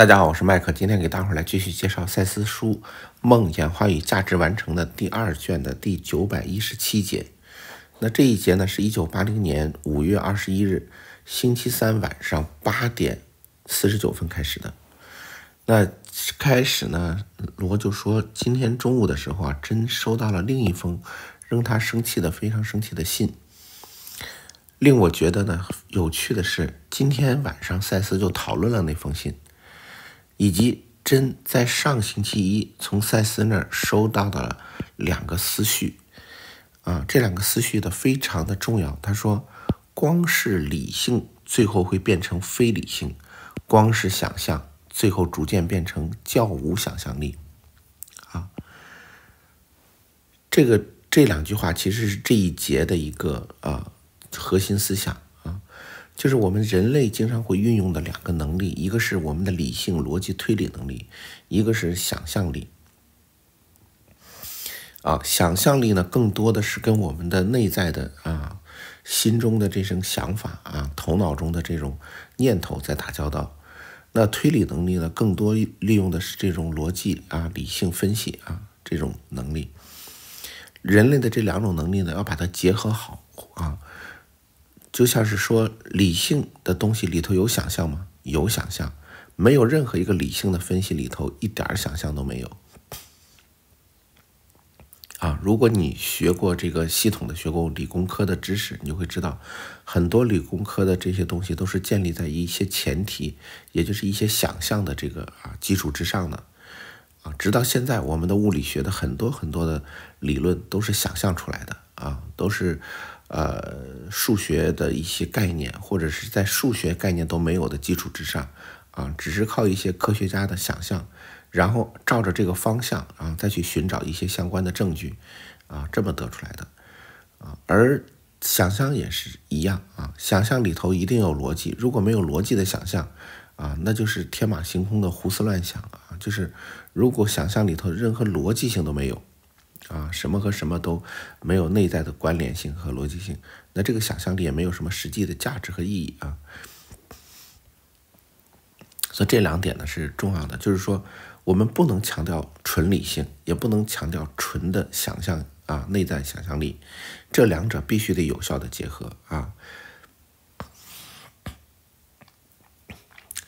大家好，我是麦克，今天给大伙儿来继续介绍赛斯书《梦演化与价值》完成的第二卷的第九百一十七节。那这一节呢，是一九八零年五月二十一日星期三晚上八点四十九分开始的。那开始呢，罗就说，今天中午的时候啊，真收到了另一封让他生气的、非常生气的信。令我觉得呢，有趣的是，今天晚上赛斯就讨论了那封信。以及真在上星期一从赛斯那儿收到的两个思绪，啊，这两个思绪的非常的重要。他说，光是理性最后会变成非理性，光是想象最后逐渐变成较无想象力。啊，这个这两句话其实是这一节的一个啊核心思想。就是我们人类经常会运用的两个能力，一个是我们的理性逻辑推理能力，一个是想象力。啊，想象力呢，更多的是跟我们的内在的啊，心中的这种想法啊，头脑中的这种念头在打交道。那推理能力呢，更多利用的是这种逻辑啊，理性分析啊这种能力。人类的这两种能力呢，要把它结合好啊。就像是说，理性的东西里头有想象吗？有想象，没有任何一个理性的分析里头一点想象都没有。啊，如果你学过这个系统的学过理工科的知识，你会知道，很多理工科的这些东西都是建立在一些前提，也就是一些想象的这个啊基础之上的。啊，直到现在，我们的物理学的很多很多的理论都是想象出来的啊，都是。呃，数学的一些概念，或者是在数学概念都没有的基础之上，啊，只是靠一些科学家的想象，然后照着这个方向啊，再去寻找一些相关的证据，啊，这么得出来的，啊，而想象也是一样啊，想象里头一定有逻辑，如果没有逻辑的想象，啊，那就是天马行空的胡思乱想啊，就是如果想象里头任何逻辑性都没有。啊，什么和什么都没有内在的关联性和逻辑性，那这个想象力也没有什么实际的价值和意义啊。所以这两点呢是重要的，就是说我们不能强调纯理性，也不能强调纯的想象啊，内在想象力，这两者必须得有效的结合啊。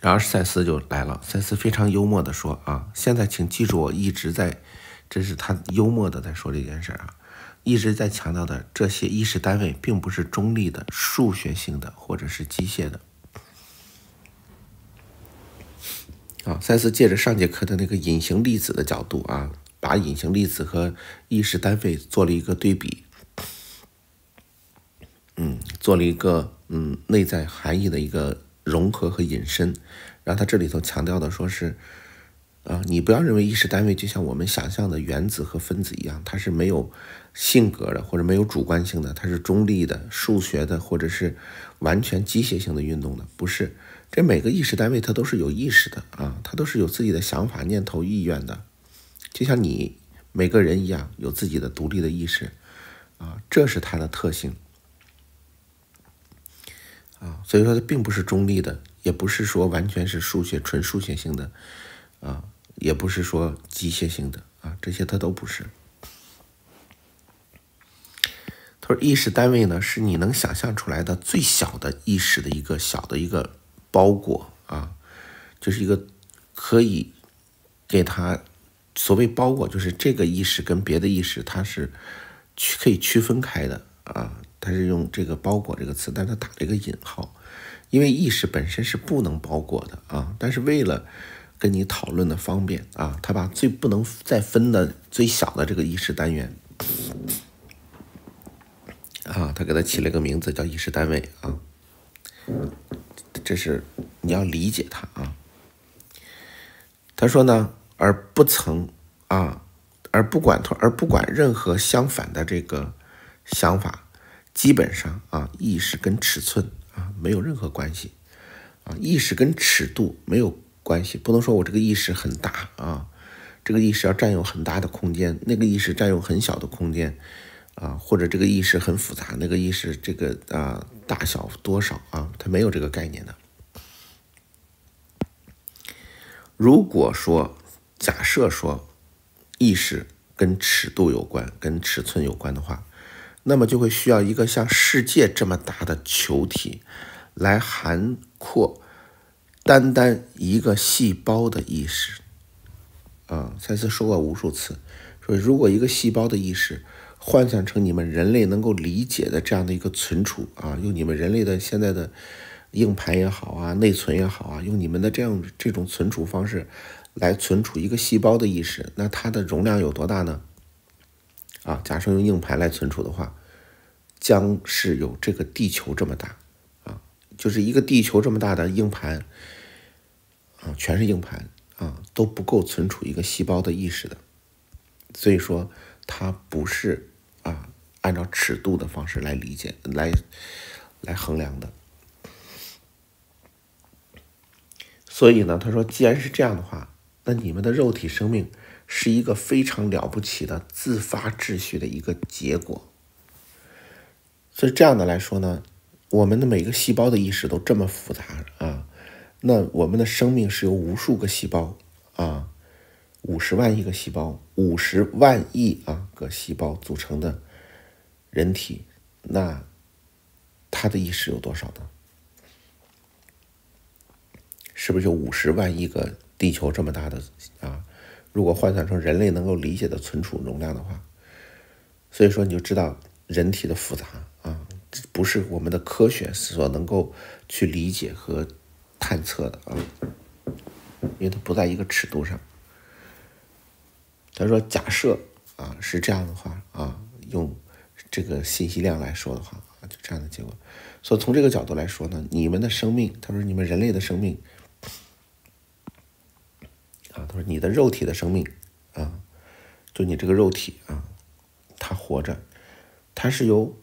然后赛斯就来了，赛斯非常幽默的说啊，现在请记住，我一直在。这是他幽默的在说这件事啊，一直在强调的这些意识单位并不是中立的、数学性的或者是机械的。啊，赛斯借着上节课的那个隐形粒子的角度啊，把隐形粒子和意识单位做了一个对比，嗯，做了一个嗯内在含义的一个融合和引申，然后他这里头强调的说是。啊，你不要认为意识单位就像我们想象的原子和分子一样，它是没有性格的或者没有主观性的，它是中立的、数学的或者是完全机械性的运动的，不是。这每个意识单位它都是有意识的啊，它都是有自己的想法、念头、意愿的，就像你每个人一样有自己的独立的意识啊，这是它的特性啊。所以说它并不是中立的，也不是说完全是数学、纯数学性的啊。也不是说机械性的啊，这些它都不是。他说，意识单位呢，是你能想象出来的最小的意识的一个小的一个包裹啊，就是一个可以给它所谓包裹，就是这个意识跟别的意识它是可以区分开的啊。他是用这个“包裹”这个词，但他打了一个引号，因为意识本身是不能包裹的啊，但是为了。跟你讨论的方便啊，他把最不能再分的最小的这个意识单元啊，他给他起了个名字叫意识单位啊，这是你要理解他啊。他说呢，而不曾啊，而不管而不管任何相反的这个想法，基本上啊，意识跟尺寸啊没有任何关系啊，意识跟尺度没有。关系不能说我这个意识很大啊，这个意识要占有很大的空间，那个意识占有很小的空间啊，或者这个意识很复杂，那个意识这个啊大小多少啊，它没有这个概念的。如果说假设说意识跟尺度有关，跟尺寸有关的话，那么就会需要一个像世界这么大的球体来涵括单单一个细胞的意识。啊，再次说过无数次，说如果一个细胞的意识幻想成你们人类能够理解的这样的一个存储啊，用你们人类的现在的硬盘也好啊，内存也好啊，用你们的这样这种存储方式来存储一个细胞的意识，那它的容量有多大呢？啊，假设用硬盘来存储的话，将是有这个地球这么大啊，就是一个地球这么大的硬盘啊，全是硬盘啊，都不够存储一个细胞的意识的，所以说它不是。啊，按照尺度的方式来理解、来来衡量的。所以呢，他说，既然是这样的话，那你们的肉体生命是一个非常了不起的自发秩序的一个结果。所以这样的来说呢，我们的每个细胞的意识都这么复杂啊，那我们的生命是由无数个细胞啊。五十万亿个细胞，五十万亿啊个细胞组成的人体，那它的意识有多少呢？是不是就五十万亿个地球这么大的啊？如果换算成人类能够理解的存储容量的话，所以说你就知道人体的复杂啊，不是我们的科学所能够去理解和探测的啊，因为它不在一个尺度上。他说：“假设啊是这样的话啊，用这个信息量来说的话，就这样的结果。所以从这个角度来说呢，你们的生命，他说你们人类的生命啊，他说你的肉体的生命啊，就你这个肉体啊，它活着，它是由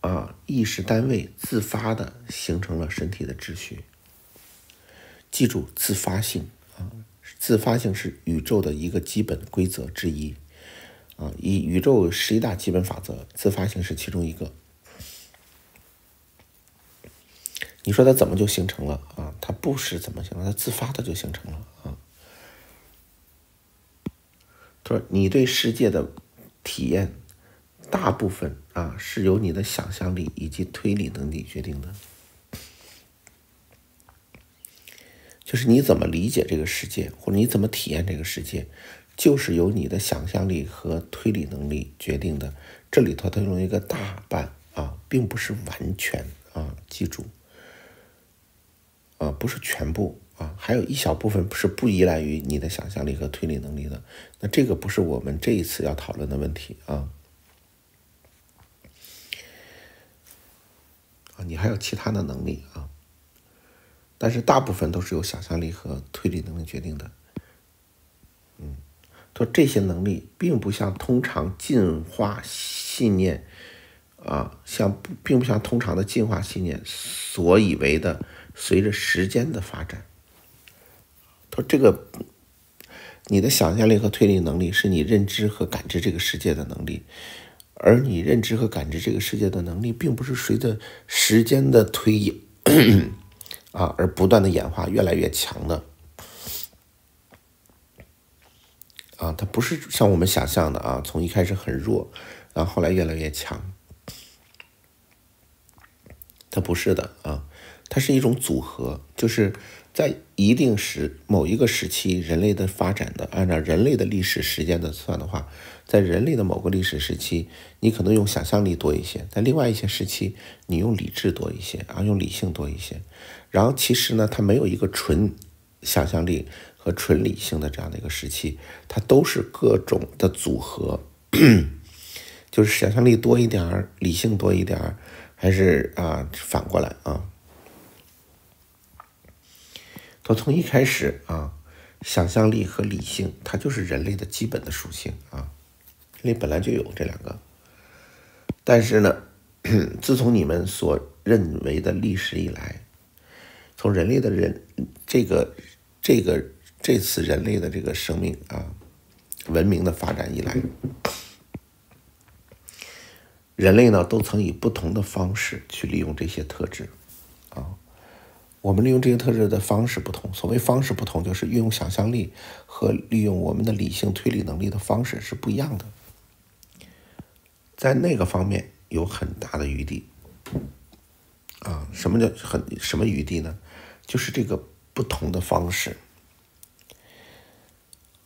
啊意识单位自发的形成了身体的秩序。记住自发性啊。”自发性是宇宙的一个基本规则之一，啊，以宇宙十一大基本法则，自发性是其中一个。你说它怎么就形成了啊？它不是怎么形成，它自发的就形成了啊。他说：“你对世界的体验，大部分啊是由你的想象力以及推理能力决定的。”就是你怎么理解这个世界，或者你怎么体验这个世界，就是由你的想象力和推理能力决定的。这里头它用一个大半啊，并不是完全啊，记住啊，不是全部啊，还有一小部分是不依赖于你的想象力和推理能力的。那这个不是我们这一次要讨论的问题啊。啊，你还有其他的能力啊。但是大部分都是由想象力和推理能力决定的。嗯，说这些能力并不像通常进化信念啊，像并不像通常的进化信念所以为的，随着时间的发展。他说这个，你的想象力和推理能力是你认知和感知这个世界的能力，而你认知和感知这个世界的能力，并不是随着时间的推移。啊，而不断的演化，越来越强的，啊，它不是像我们想象的啊，从一开始很弱，然后后来越来越强，它不是的啊，它是一种组合，就是在一定时某一个时期，人类的发展的，按照人类的历史时间的算的话。在人类的某个历史时期，你可能用想象力多一些；在另外一些时期，你用理智多一些，啊，用理性多一些。然后其实呢，它没有一个纯想象力和纯理性的这样的一个时期，它都是各种的组合，就是想象力多一点儿，理性多一点儿，还是啊反过来啊？它从一开始啊，想象力和理性，它就是人类的基本的属性啊。人类本来就有这两个，但是呢，自从你们所认为的历史以来，从人类的人这个这个这次人类的这个生命啊，文明的发展以来，人类呢都曾以不同的方式去利用这些特质，我们利用这些特质的方式不同。所谓方式不同，就是运用想象力和利用我们的理性推理能力的方式是不一样的。在那个方面有很大的余地。啊，什么叫很什么余地呢？就是这个不同的方式。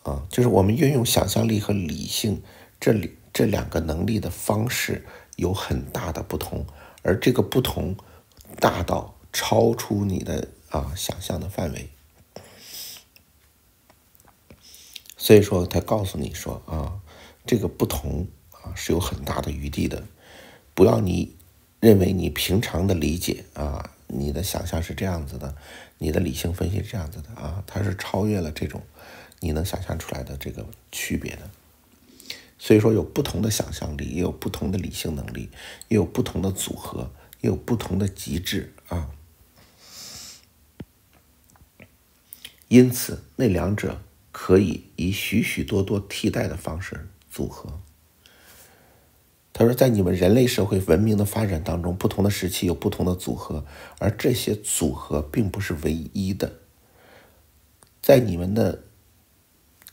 啊，就是我们运用想象力和理性这里这两个能力的方式有很大的不同，而这个不同大到超出你的啊想象的范围。所以说，他告诉你说啊，这个不同啊是有很大的余地的，不要你认为你平常的理解啊，你的想象是这样子的，你的理性分析是这样子的啊，它是超越了这种。你能想象出来的这个区别的，所以说有不同的想象力，也有不同的理性能力，也有不同的组合，也有不同的极致啊。因此，那两者可以以许许多多替代的方式组合。他说，在你们人类社会文明的发展当中，不同的时期有不同的组合，而这些组合并不是唯一的，在你们的。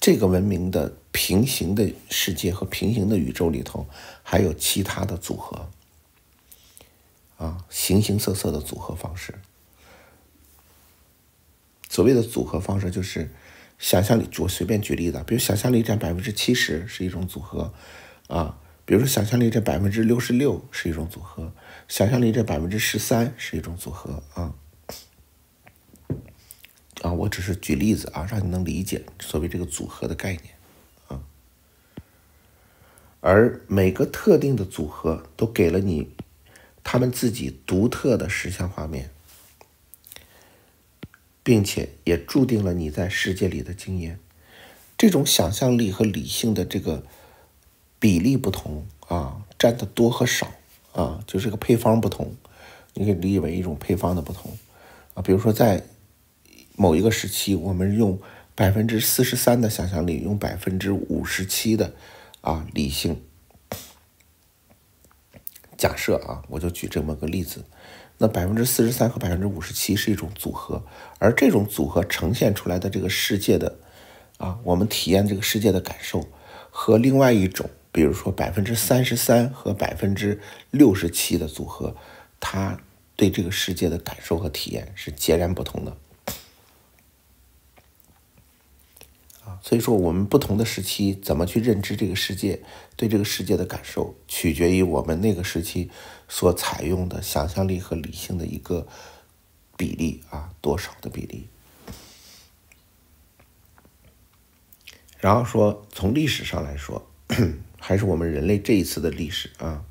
这个文明的平行的世界和平行的宇宙里头，还有其他的组合，啊，形形色色的组合方式。所谓的组合方式，就是想象力。我随便举例子，比如想象力占百分之七十是一种组合，啊，比如说想象力占百分之六十六是一种组合，想象力占百分之十三是一种组合，啊。啊，我只是举例子啊，让你能理解所谓这个组合的概念啊。而每个特定的组合都给了你他们自己独特的实像画面，并且也注定了你在世界里的经验。这种想象力和理性的这个比例不同啊，占的多和少啊，就是个配方不同，你可以理解为一种配方的不同啊。比如说在。某一个时期，我们用百分之四十三的想象力，用百分之五十七的啊理性假设啊，我就举这么个例子。那百分之四十三和百分之五十七是一种组合，而这种组合呈现出来的这个世界的啊，我们体验这个世界的感受，和另外一种，比如说百分之三十三和百分之六十七的组合，它对这个世界的感受和体验是截然不同的。所以说，我们不同的时期怎么去认知这个世界，对这个世界的感受，取决于我们那个时期所采用的想象力和理性的一个比例啊，多少的比例。然后说，从历史上来说，还是我们人类这一次的历史啊，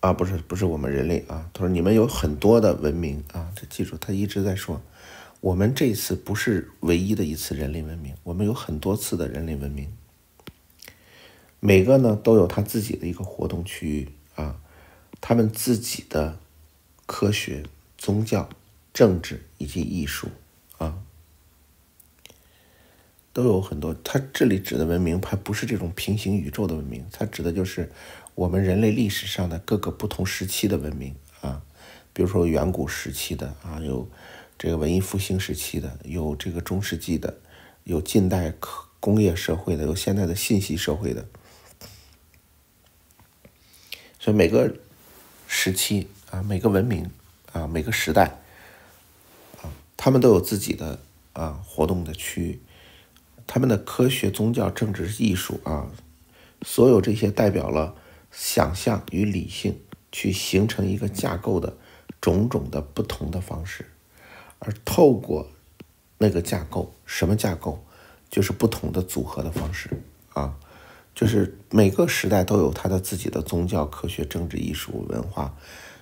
啊，不是不是我们人类啊。他说，你们有很多的文明啊，这记住，他一直在说。我们这一次不是唯一的一次人类文明，我们有很多次的人类文明，每个呢都有他自己的一个活动区域啊，他们自己的科学、宗教、政治以及艺术啊，都有很多。他这里指的文明，还不是这种平行宇宙的文明，它指的就是我们人类历史上的各个不同时期的文明啊，比如说远古时期的啊有。这个文艺复兴时期的，有这个中世纪的，有近代科工业社会的，有现代的信息社会的，所以每个时期啊，每个文明啊，每个时代啊，他们都有自己的啊活动的区域，他们的科学、宗教、政治、艺术啊，所有这些代表了想象与理性去形成一个架构的种种的不同的方式。而透过那个架构，什么架构？就是不同的组合的方式啊，就是每个时代都有它的自己的宗教、科学、政治、艺术、文化、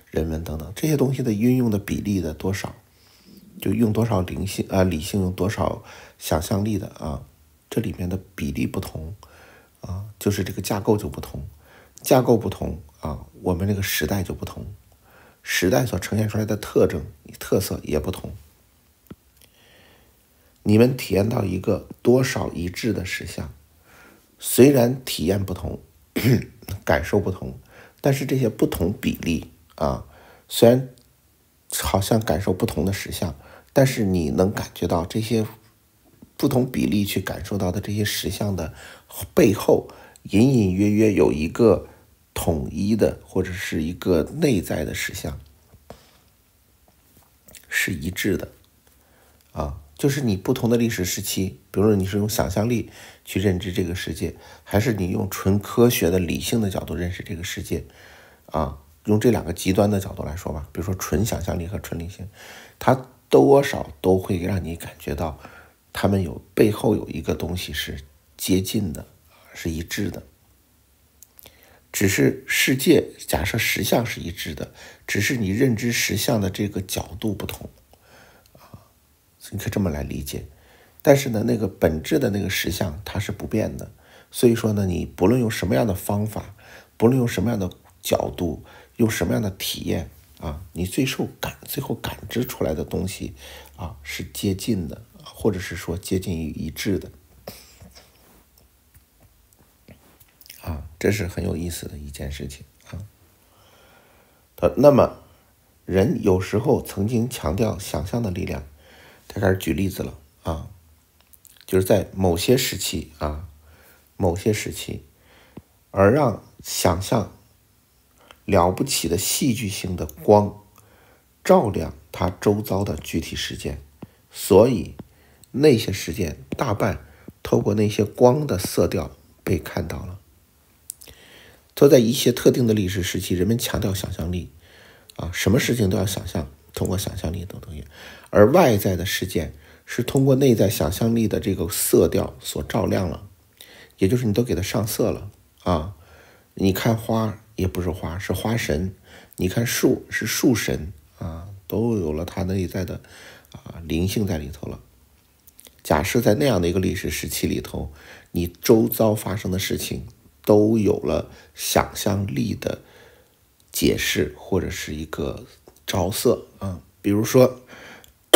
人文等等这些东西的运用的比例的多少，就用多少灵性啊，理性用多少想象力的啊，这里面的比例不同啊，就是这个架构就不同，架构不同啊，我们这个时代就不同，时代所呈现出来的特征特色也不同。你们体验到一个多少一致的实相，虽然体验不同，感受不同，但是这些不同比例啊，虽然好像感受不同的实相，但是你能感觉到这些不同比例去感受到的这些实相的背后，隐隐约约有一个统一的或者是一个内在的实相，是一致的，啊，就是你不同的历史时期，比如说你是用想象力去认知这个世界，还是你用纯科学的理性的角度认识这个世界，啊。用这两个极端的角度来说吧，比如说纯想象力和纯理性，它多少都会让你感觉到，他们有背后有一个东西是接近的，是一致的。只是世界假设实相是一致的，只是你认知实相的这个角度不同，你可以这么来理解。但是呢，那个本质的那个实相它是不变的。所以说呢，你不论用什么样的方法，不论用什么样的角度。用什么样的体验啊？你最受感最后感知出来的东西啊，是接近的，或者是说接近于一致的啊，这是很有意思的一件事情啊。他那么人有时候曾经强调想象的力量，他开始举例子了啊，就是在某些时期啊，某些时期，而让想象。了不起的戏剧性的光，照亮它周遭的具体事件，所以那些事件大半透过那些光的色调被看到了。都在一些特定的历史时期，人们强调想象力，啊，什么事情都要想象，通过想象力等东西，而外在的事件是通过内在想象力的这个色调所照亮了，也就是你都给它上色了啊，你看花。也不是花，是花神。你看树是树神啊，都有了它内在的啊灵性在里头了。假设在那样的一个历史时期里头，你周遭发生的事情都有了想象力的解释或者是一个着色啊，比如说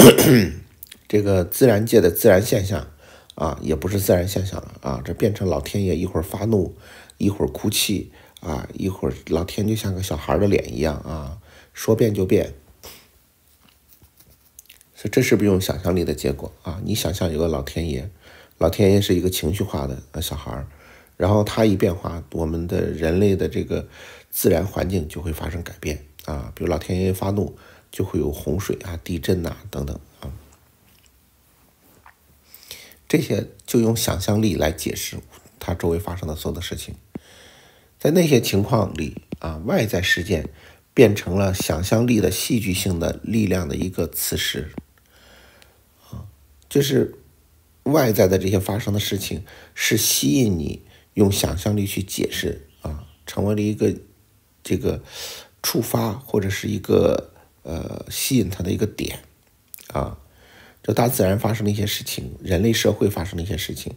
这个自然界的自然现象啊，也不是自然现象了啊，这变成老天爷一会儿发怒，一会儿哭泣。啊，一会儿老天就像个小孩的脸一样啊，说变就变，所以这是不是用想象力的结果啊？你想象有个老天爷，老天爷是一个情绪化的小孩儿然后他一变化，我们的人类的这个自然环境就会发生改变啊，比如老天爷发怒，就会有洪水啊、地震呐等等啊，这些就用想象力来解释他周围发生的所有的事情。在那些情况里啊，外在事件变成了想象力的戏剧性的力量的一个磁石啊，就是外在的这些发生的事情是吸引你用想象力去解释啊，成为了一个这个触发或者是一个呃吸引它的一个点啊，这大自然发生的一些事情，人类社会发生的一些事情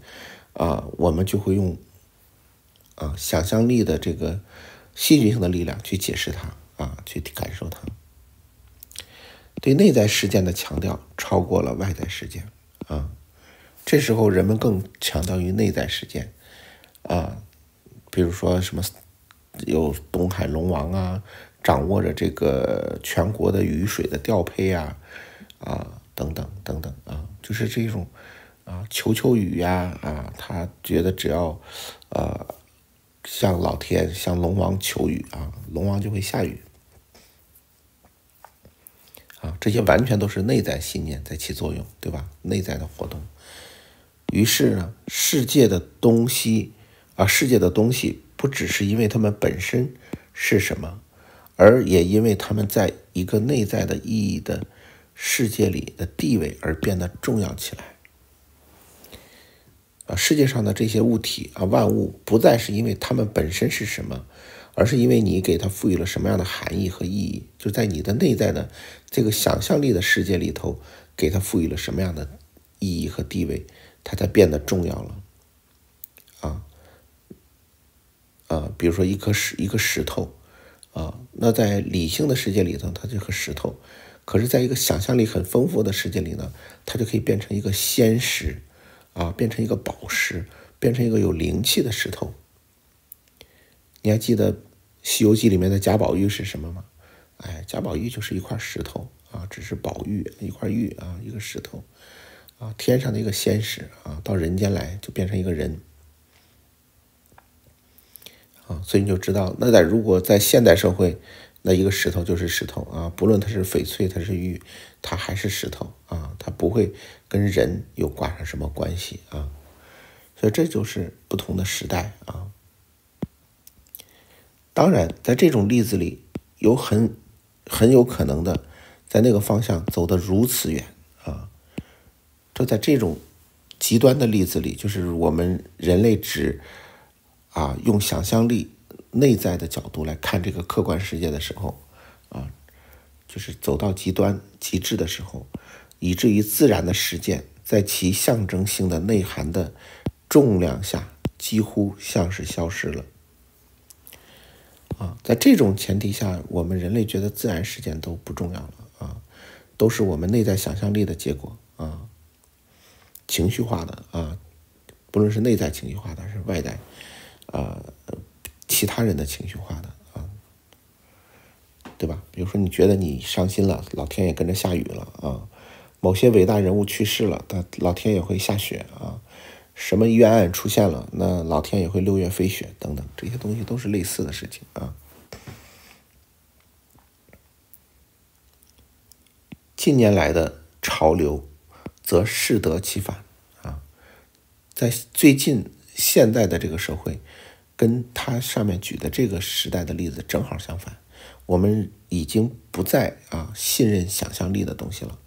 啊，我们就会用。啊，想象力的这个戏剧性的力量去解释它啊，去感受它。对内在事件的强调超过了外在事件啊，这时候人们更强调于内在事件啊，比如说什么有东海龙王啊，掌握着这个全国的雨水的调配啊啊等等等等啊，就是这种啊求求雨呀啊，他觉得只要呃。向老天、向龙王求雨啊，龙王就会下雨啊，这些完全都是内在信念在起作用，对吧？内在的活动。于是呢，世界的东西啊，世界的东西不只是因为它们本身是什么，而也因为它们在一个内在的意义的世界里的地位而变得重要起来。啊，世界上的这些物体啊，万物不再是因为它们本身是什么，而是因为你给它赋予了什么样的含义和意义，就在你的内在的这个想象力的世界里头，给它赋予了什么样的意义和地位，它才变得重要了。啊，啊，比如说一颗石，一个石头，那在理性的世界里头，它就和石头，可是在一个想象力很丰富的世界里呢，它就可以变成一个仙石。啊，变成一个宝石，变成一个有灵气的石头。你还记得《西游记》里面的贾宝玉是什么吗？哎，贾宝玉就是一块石头啊，只是宝玉一块玉啊，一个石头啊，天上的一个仙石啊，到人间来就变成一个人所以你就知道，那在如果在现代社会，那一个石头就是石头啊，不论它是翡翠，它是玉，它还是石头啊，它不会跟人有挂上什么关系啊，所以这就是不同的时代啊。当然，在这种例子里，有很很有可能的，在那个方向走得如此远啊。这在这种极端的例子里，就是我们人类只啊用想象力内在的角度来看这个客观世界的时候啊，就是走到极端极致的时候，以至于自然的实践在其象征性的内涵的重量下，几乎像是消失了。啊，在这种前提下，我们人类觉得自然事件都不重要了啊，都是我们内在想象力的结果啊，情绪化的啊，不论是内在情绪化的，还是外在啊其他人的情绪化的啊，对吧？比如说，你觉得你伤心了，老天也跟着下雨了啊；某些伟大人物去世了，他老天也会下雪啊。什么冤案出现了，那老天也会六月飞雪等等，这些东西都是类似的事情啊。近年来的潮流，则适得其反啊。在最近现在的这个社会，跟他上面举的这个时代的例子正好相反，我们已经不再啊信任想象力的东西了，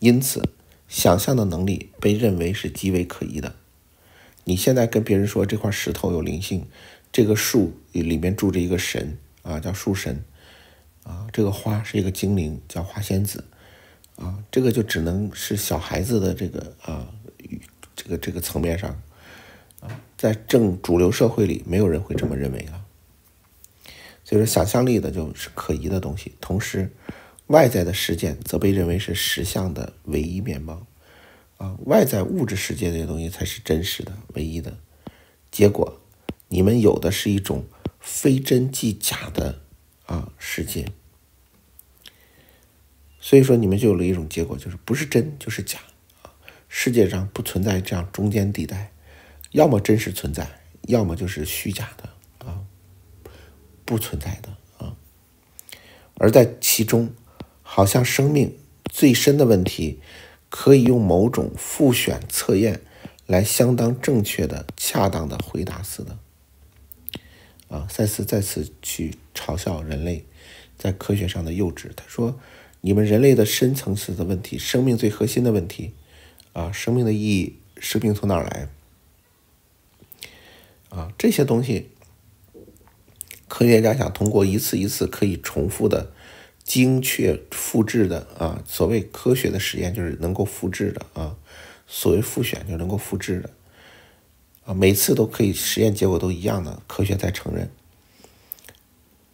因此。想象的能力被认为是极为可疑的。你现在跟别人说这块石头有灵性，这个树里面住着一个神啊，叫树神啊，这个花是一个精灵，叫花仙子啊，这个就只能是小孩子的这个啊，这个这个层面上，在正主流社会里，没有人会这么认为啊。所以说，想象力的就是可疑的东西，同时。外在的事件则被认为是实相的唯一面貌，啊，外在物质世界这些东西才是真实的、唯一的。结果，你们有的是一种非真即假的啊世界，所以说你们就有了一种结果，就是不是真就是假。世界上不存在这样中间地带，要么真实存在，要么就是虚假的啊，不存在的啊。而在其中。好像生命最深的问题，可以用某种复选测验来相当正确的、恰当的回答似的。啊，赛斯再次去嘲笑人类在科学上的幼稚。他说：“你们人类的深层次的问题，生命最核心的问题，啊，生命的意义，生命从哪儿来？啊，这些东西，科学家想通过一次一次可以重复的。”精确复制的啊，所谓科学的实验就是能够复制的啊，所谓复选就能够复制的啊，每次都可以实验结果都一样的，科学才承认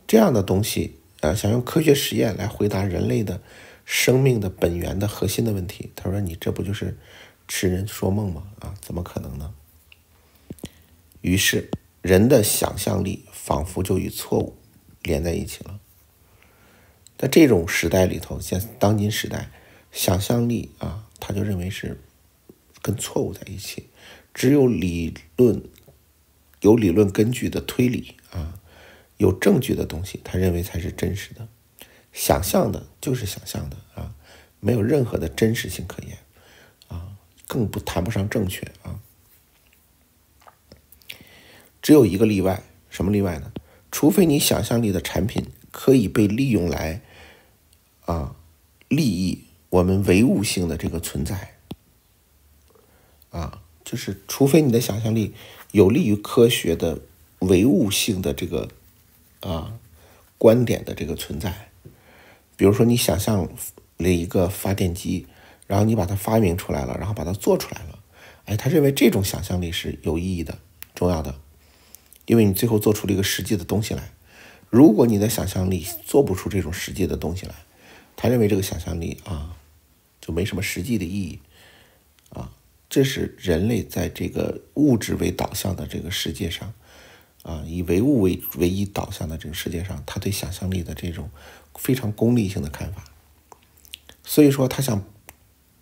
这样的东西啊，想用科学实验来回答人类的生命的本源的核心的问题，他说你这不就是痴人说梦吗？啊，怎么可能呢？于是人的想象力仿佛就与错误连在一起了。在这种时代里头，现当今时代，想象力啊，他就认为是跟错误在一起。只有理论有理论根据的推理啊，有证据的东西，他认为才是真实的。想象的就是想象的啊，没有任何的真实性可言啊，更不谈不上正确啊。只有一个例外，什么例外呢？除非你想象力的产品可以被利用来。啊，利益我们唯物性的这个存在，啊，就是除非你的想象力有利于科学的唯物性的这个啊观点的这个存在，比如说你想象了一个发电机，然后你把它发明出来了，然后把它做出来了，哎，他认为这种想象力是有意义的、重要的，因为你最后做出了一个实际的东西来。如果你的想象力做不出这种实际的东西来，他认为这个想象力啊，就没什么实际的意义，啊，这是人类在这个物质为导向的这个世界上，啊，以唯物为唯一导向的这个世界上，他对想象力的这种非常功利性的看法。所以说，他想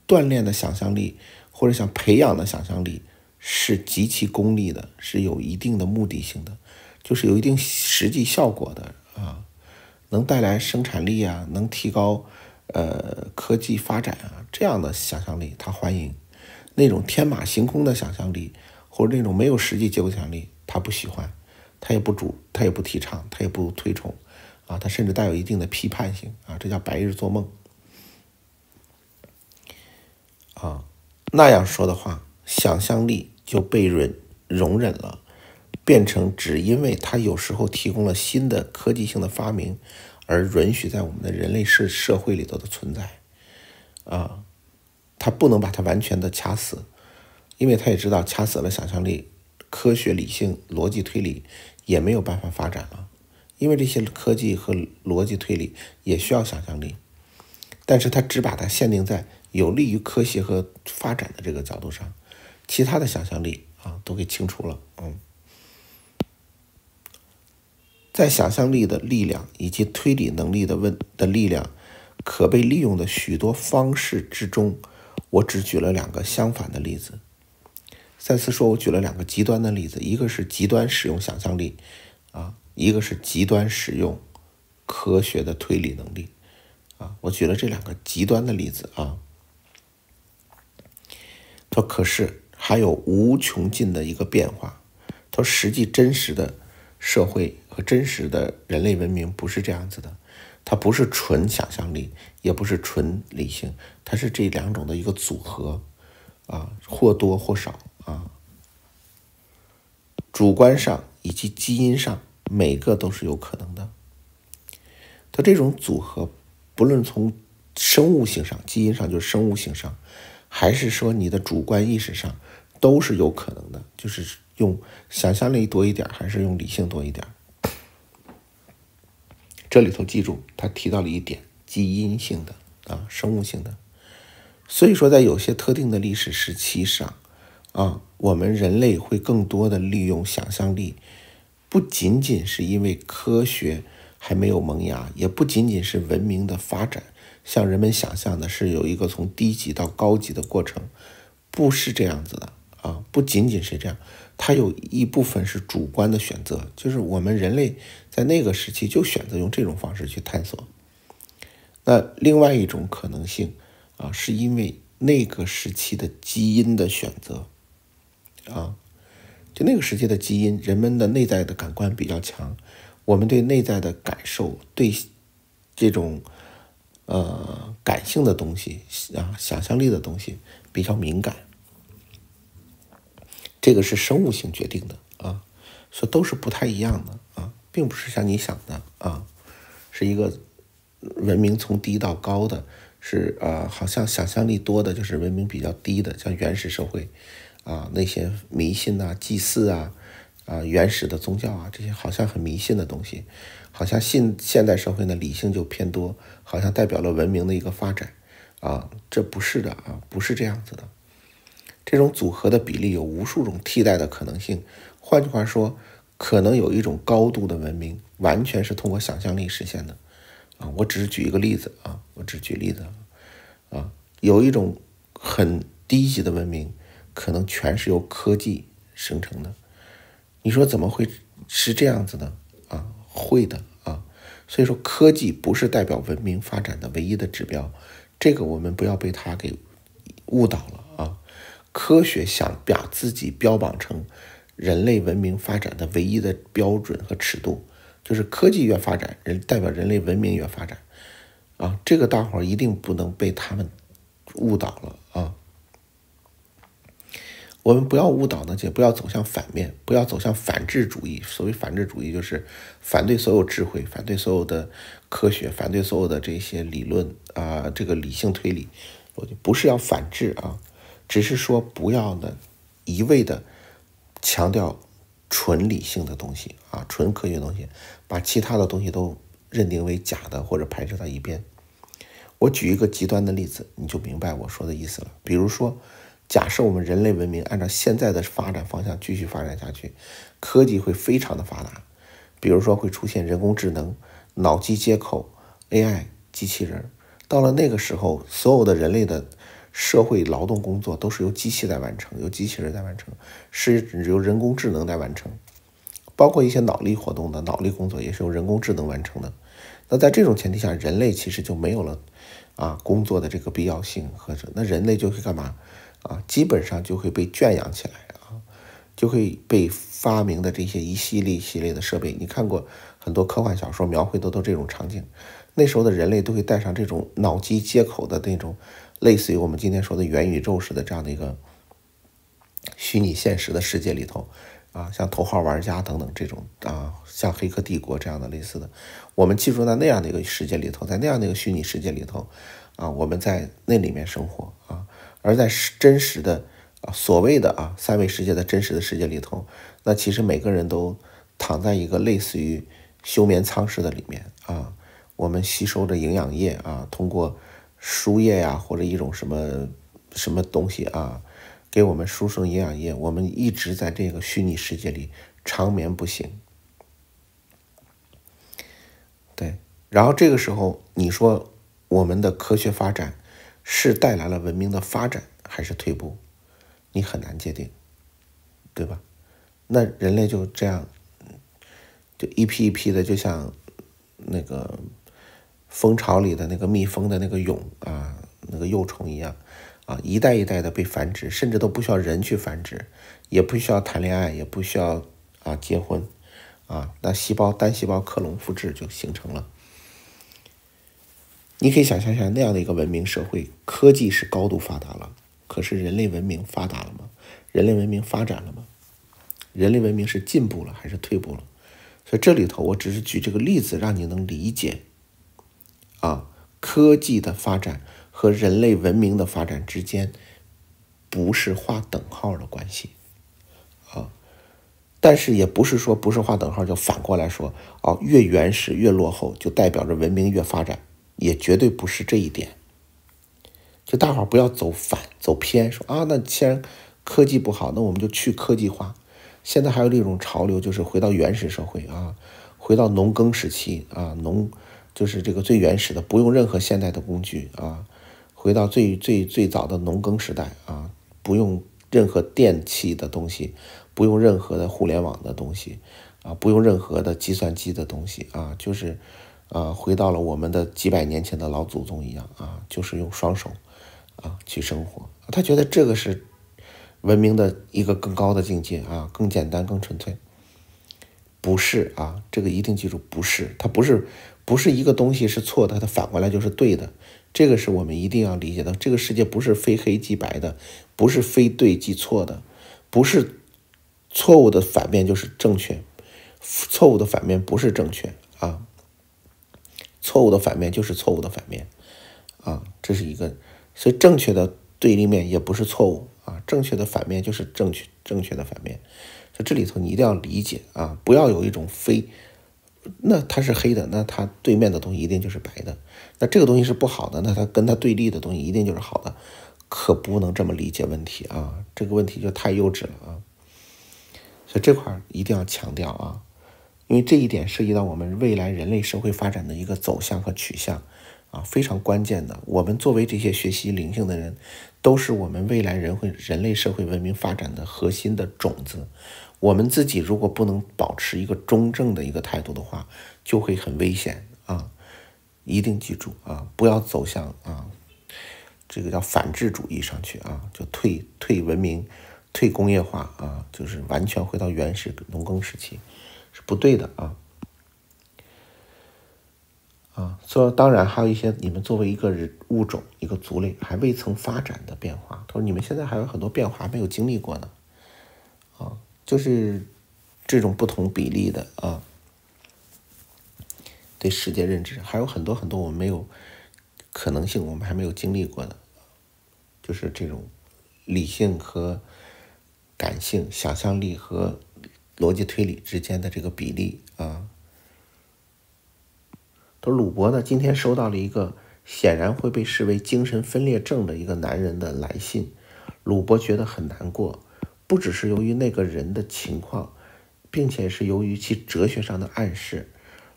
锻炼的想象力或者想培养的想象力是极其功利的，是有一定的目的性的，就是有一定实际效果的啊，能带来生产力啊，能提高呃科技发展啊，这样的想象力他欢迎。那种天马行空的想象力或者那种没有实际结果想象力，他不喜欢，他也不主，他也不提倡，他也不推崇。啊，他甚至带有一定的批判性啊，这叫白日做梦。啊，那样说的话，想象力就被人容忍了，变成只因为它有时候提供了新的科技性的发明，而允许在我们的人类社社会里头的存在。啊，他不能把它完全的掐死，因为他也知道掐死了想象力，科学、理性、逻辑推理也没有办法发展了。因为这些科技和逻辑推理也需要想象力，但是他只把它限定在有利于科学和发展的这个角度上，其他的想象力啊都给清除了。嗯，在想象力的力量以及推理能力的问的力量可被利用的许多方式之中，我只举了两个相反的例子。再次说，我举了两个极端的例子，一个是极端使用想象力，啊。一个是极端使用科学的推理能力，啊，我举了这两个极端的例子啊。说可是还有无穷尽的一个变化，他说实际真实的社会和真实的人类文明不是这样子的，它不是纯想象力，也不是纯理性，它是这两种的一个组合，啊，或多或少啊，主观上以及基因上。每个都是有可能的。它这种组合，不论从生物性上、基因上，就是生物性上，还是说你的主观意识上，都是有可能的。就是用想象力多一点，还是用理性多一点？这里头记住，他提到了一点：基因性的啊，生物性的。所以说，在有些特定的历史时期上，啊，我们人类会更多的利用想象力。不仅仅是因为科学还没有萌芽，也不仅仅是文明的发展像人们想象的是有一个从低级到高级的过程，不是这样子的啊！不仅仅是这样，它有一部分是主观的选择，就是我们人类在那个时期就选择用这种方式去探索。那另外一种可能性啊，是因为那个时期的基因的选择啊。就那个时期的基因，人们的内在的感官比较强，我们对内在的感受、对这种呃感性的东西啊、想象力的东西比较敏感。这个是生物性决定的啊，所以都是不太一样的啊，并不是像你想的啊，是一个文明从低到高的，是啊，好像想象力多的就是文明比较低的，像原始社会。啊，那些迷信呐、祭祀啊、啊原始的宗教啊，这些好像很迷信的东西，好像信现代社会呢理性就偏多，好像代表了文明的一个发展啊，这不是的啊，不是这样子的。这种组合的比例有无数种替代的可能性。换句话说，可能有一种高度的文明完全是通过想象力实现的啊。我只是举一个例子啊，我只举例子啊，有一种很低级的文明。可能全是由科技生成的，你说怎么会是这样子的啊？会的啊，所以说科技不是代表文明发展的唯一的指标，这个我们不要被它给误导了。科学想把自己标榜成人类文明发展的唯一的标准和尺度，就是科技越发展，人代表人类文明越发展啊。这个大伙儿一定不能被他们误导了啊。我们不要误导那些，不要走向反面，不要走向反智主义。所谓反智主义，就是反对所有智慧，反对所有的科学，反对所有的这些理论啊，这个理性推理。我就不是要反智啊，只是说不要呢一味的强调纯理性的东西啊，纯科学东西，把其他的东西都认定为假的或者排斥到一边。我举一个极端的例子，你就明白我说的意思了。比如说。假设我们人类文明按照现在的发展方向继续发展下去，科技会非常的发达，比如说会出现人工智能、脑机接口、AI 机器人，到了那个时候，所有的人类的社会劳动工作都是由机器在完成，由机器人在完成，是由人工智能在完成，包括一些脑力活动的脑力工作也是由人工智能完成的。那在这种前提下，人类其实就没有了啊工作的这个必要性和那人类就会干嘛啊？基本上就会被圈养起来啊，就会被发明的这些一系列系列的设备。你看过很多科幻小说描绘的都这种场景。那时候的人类都会带上这种脑机接口的那种，类似于我们今天说的元宇宙似的这样的一个虚拟现实的世界里头，啊，像头号玩家等等这种啊，像黑客帝国这样的类似的，我们进入到那样的一个世界里头，在那样的一个虚拟世界里头，啊，我们在那里面生活啊，而在真实的啊所谓的啊三维世界的真实的世界里头，那其实每个人都躺在一个类似于休眠舱似的里面啊。我们吸收着营养液啊，通过输液呀，或者一种什么什么东西啊，给我们输送营养液。我们一直在这个虚拟世界里长眠不醒。对，然后这个时候，你说我们的科学发展是带来了文明的发展，还是退步？你很难界定，对吧？那人类就这样，就一批一批的，就像那个。蜂巢里的那个蜜蜂的那个蛹啊，那个幼虫一样，啊，一代一代的被繁殖，甚至都不需要人去繁殖，也不需要谈恋爱，也不需要啊结婚，啊，那细胞单细胞克隆复制就形成了。你可以想象一下那样的一个文明社会，科技是高度发达了，可是人类文明发达了吗？人类文明发展了吗？人类文明是进步了还是退步了？所以这里头我只是举这个例子，让你能理解。啊，科技的发展和人类文明的发展之间不是划等号的关系，啊，但是也不是说不是划等号就反过来说，哦，越原始越落后就代表着文明越发展，也绝对不是这一点。就大伙不要走反走偏，说啊，那既然科技不好，那我们就去科技化。现在还有另一种潮流，就是回到原始社会啊，回到农耕时期啊，农。就是这个最原始的，不用任何现代的工具啊，回到最最最早的农耕时代啊，不用任何电器的东西，不用任何的互联网的东西啊，不用任何的计算机的东西啊，就是啊，回到了我们的几百年前的老祖宗一样啊，就是用双手啊去生活。他觉得这个是文明的一个更高的境界啊，更简单、更纯粹。不是啊，这个一定记住，不是，它不是。不是一个东西是错的，它反过来就是对的，这个是我们一定要理解的。这个世界不是非黑即白的，不是非对即错的，不是错误的反面就是正确，错误的反面不是正确啊，错误的反面就是错误的反面啊，这是一个，所以正确的对立面也不是错误啊，正确的反面就是正确正确的反面，所以这里头你一定要理解啊，不要有一种非。那它是黑的，那它对面的东西一定就是白的。那这个东西是不好的，那它跟它对立的东西一定就是好的，可不能这么理解问题啊！这个问题就太幼稚了啊！所以这块一定要强调啊，因为这一点涉及到我们未来人类社会发展的一个走向和取向啊，非常关键的。我们作为这些学习灵性的人，都是我们未来人会人类社会文明发展的核心的种子。我们自己如果不能保持一个中正的一个态度的话，就会很危险啊！一定记住啊，不要走向啊，这个叫反智主义上去啊，就退退文明、退工业化啊，就是完全回到原始农耕时期，是不对的啊！啊，说当然还有一些你们作为一个人物种、一个族类还未曾发展的变化，他说你们现在还有很多变化没有经历过呢，啊。就是这种不同比例的啊，对世界认知还有很多很多我们没有可能性，我们还没有经历过的，就是这种理性和感性、想象力和逻辑推理之间的这个比例啊。说鲁伯呢，今天收到了一个显然会被视为精神分裂症的一个男人的来信，鲁伯觉得很难过。不只是由于那个人的情况，并且是由于其哲学上的暗示，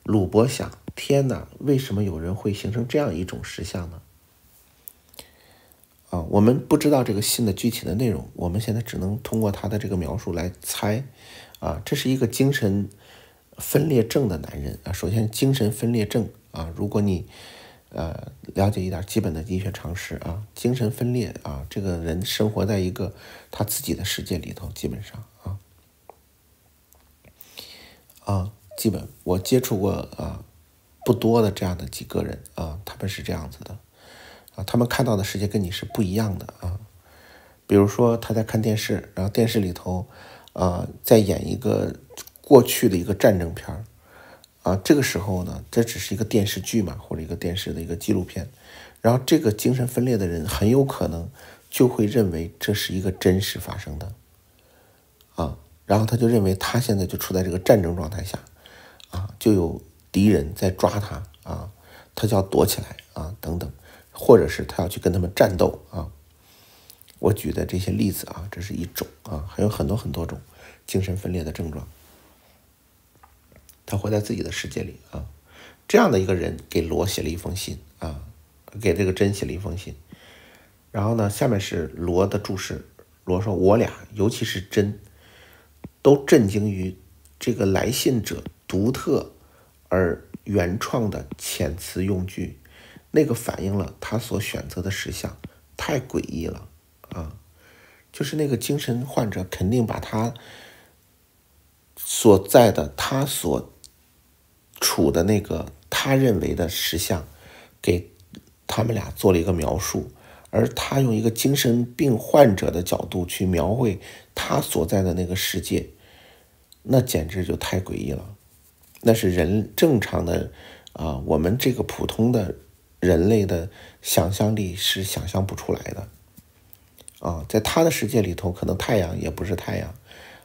鲁伯想：天哪，为什么有人会形成这样一种实相呢？啊，我们不知道这个信的具体的内容，我们现在只能通过他的这个描述来猜。啊，这是一个精神分裂症的男人啊。首先，精神分裂症啊，如果你呃了解一点基本的医学常识啊，精神分裂啊，这个人生活在一个他自己的世界里头，基本上啊啊，基本我接触过啊不多的这样的几个人啊，他们是这样子的啊，他们看到的世界跟你是不一样的啊。比如说他在看电视，然后电视里头。啊，在演一个过去的一个战争片儿，啊，这个时候呢，这只是一个电视剧嘛，或者一个电视的一个纪录片，然后这个精神分裂的人很有可能就会认为这是一个真实发生的，啊，然后他就认为他现在就处在这个战争状态下，啊，就有敌人在抓他，啊，他就要躲起来，啊，等等，或者是他要去跟他们战斗，啊。我举的这些例子啊，这是一种啊，还有很多很多种精神分裂的症状。他活在自己的世界里啊，这样的一个人给罗写了一封信啊，给这个真写了一封信。然后呢，下面是罗的注释。罗说：“我俩，尤其是真，都震惊于这个来信者独特而原创的遣词用句，那个反映了他所选择的实相，太诡异了。”啊，就是那个精神患者肯定把他所在的、他所处的那个他认为的实相，给他们俩做了一个描述，而他用一个精神病患者的角度去描绘他所在的那个世界，那简直就太诡异了。那是人正常的啊，我们这个普通的人类的想象力是想象不出来的。啊，在他的世界里头，可能太阳也不是太阳，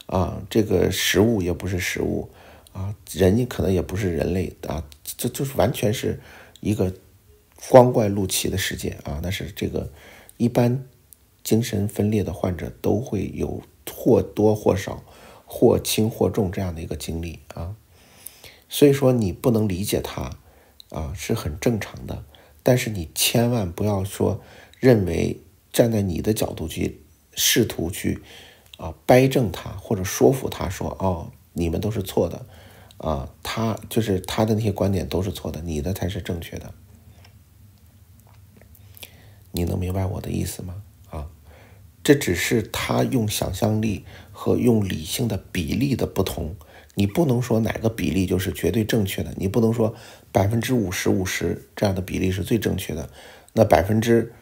啊，这个食物也不是食物，啊，人家可能也不是人类，啊，这就是完全是一个光怪陆奇的世界啊。那是这个一般精神分裂的患者都会有或多或少、或轻或重这样的一个经历啊。所以说，你不能理解他啊，是很正常的。但是你千万不要说认为。站在你的角度去试图去啊掰正他或者说服他说哦你们都是错的啊他就是他的那些观点都是错的你的才是正确的你能明白我的意思吗啊这只是他用想象力和用理性的比例的不同你不能说哪个比例就是绝对正确的你不能说百分之五十五十这样的比例是最正确的那百分之。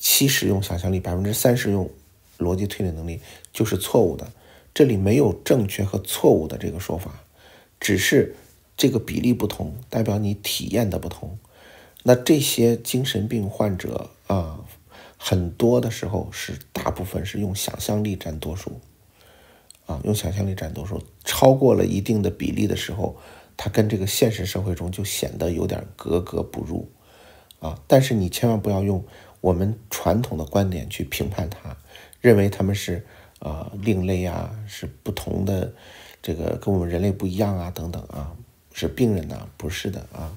七十用想象力，百分之三十用逻辑推理能力，就是错误的。这里没有正确和错误的这个说法，只是这个比例不同，代表你体验的不同。那这些精神病患者啊，很多的时候是大部分是用想象力占多数，啊，用想象力占多数，超过了一定的比例的时候，他跟这个现实社会中就显得有点格格不入，啊。但是你千万不要用。我们传统的观点去评判他，认为他们是啊另类啊，是不同的，这个跟我们人类不一样啊，等等啊，是病人呐，不是的啊，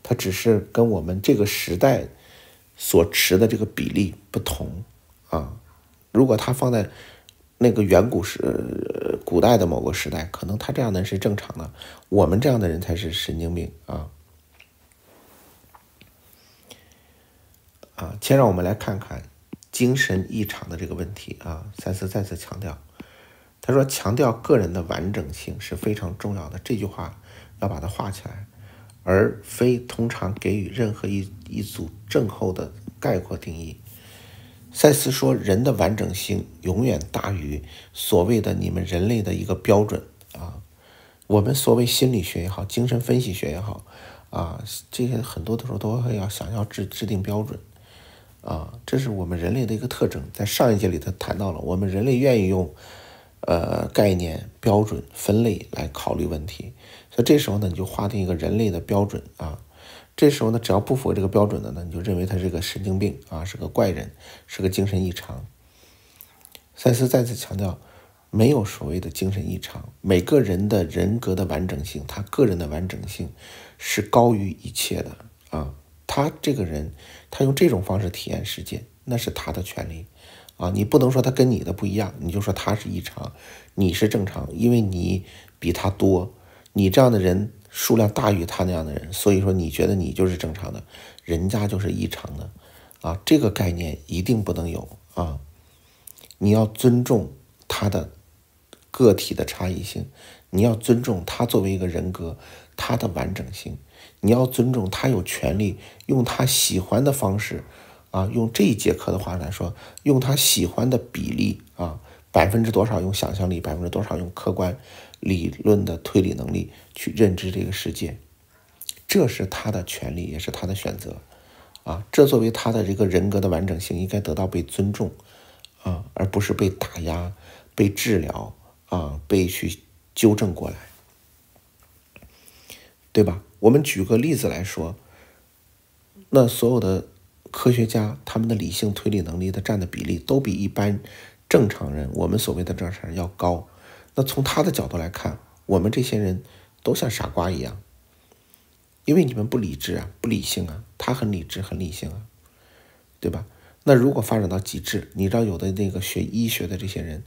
他只是跟我们这个时代所持的这个比例不同啊。如果他放在那个远古时、古代的某个时代，可能他这样的人是正常的，我们这样的人才是神经病啊。啊，先让我们来看看精神异常的这个问题啊。赛斯再次强调，他说强调个人的完整性是非常重要的，这句话要把它画起来，而非通常给予任何一一组症候的概括定义。赛斯说，人的完整性永远大于所谓的你们人类的一个标准啊。我们所谓心理学也好，精神分析学也好啊，这些很多的时候都会要想要制制定标准。啊，这是我们人类的一个特征，在上一节里头谈到了，我们人类愿意用，呃，概念、标准、分类来考虑问题，所以这时候呢，你就划定一个人类的标准啊，这时候呢，只要不符合这个标准的呢，你就认为他是个神经病啊，是个怪人，是个精神异常。赛斯再次强调，没有所谓的精神异常。每个人的人格的完整性，他个人的完整性是高于一切的啊。他这个人，他用这种方式体验世界，那是他的权利啊。你不能说他跟你的不一样，你就说他是异常，你是正常，因为你比他多，你这样的人数量大于他那样的人，所以说你觉得你就是正常的，人家就是异常的啊。这个概念一定不能有啊。你要尊重他的。个体的差异性，你要尊重他作为一个人格，他的完整性，你要尊重他有权利用他喜欢的方式，啊，用这一节课的话来说，用他喜欢的比例啊，百分之多少用想象力，百分之多少用客观理论的推理能力去认知这个世界，这是他的权利，也是他的选择，啊，这作为他的这个人格的完整性应该得到被尊重，啊，而不是被打压、被治疗。啊，被去纠正过来，对吧？我们举个例子来说，那所有的科学家，他们的理性推理能力的占的比例都比一般正常人，我们所谓的正常人要高。那从他的角度来看，我们这些人都像傻瓜一样，因为你们不理智啊，不理性啊，他很理智，很理性啊，对吧？那如果发展到极致，你知道有的那个学医学的这些人。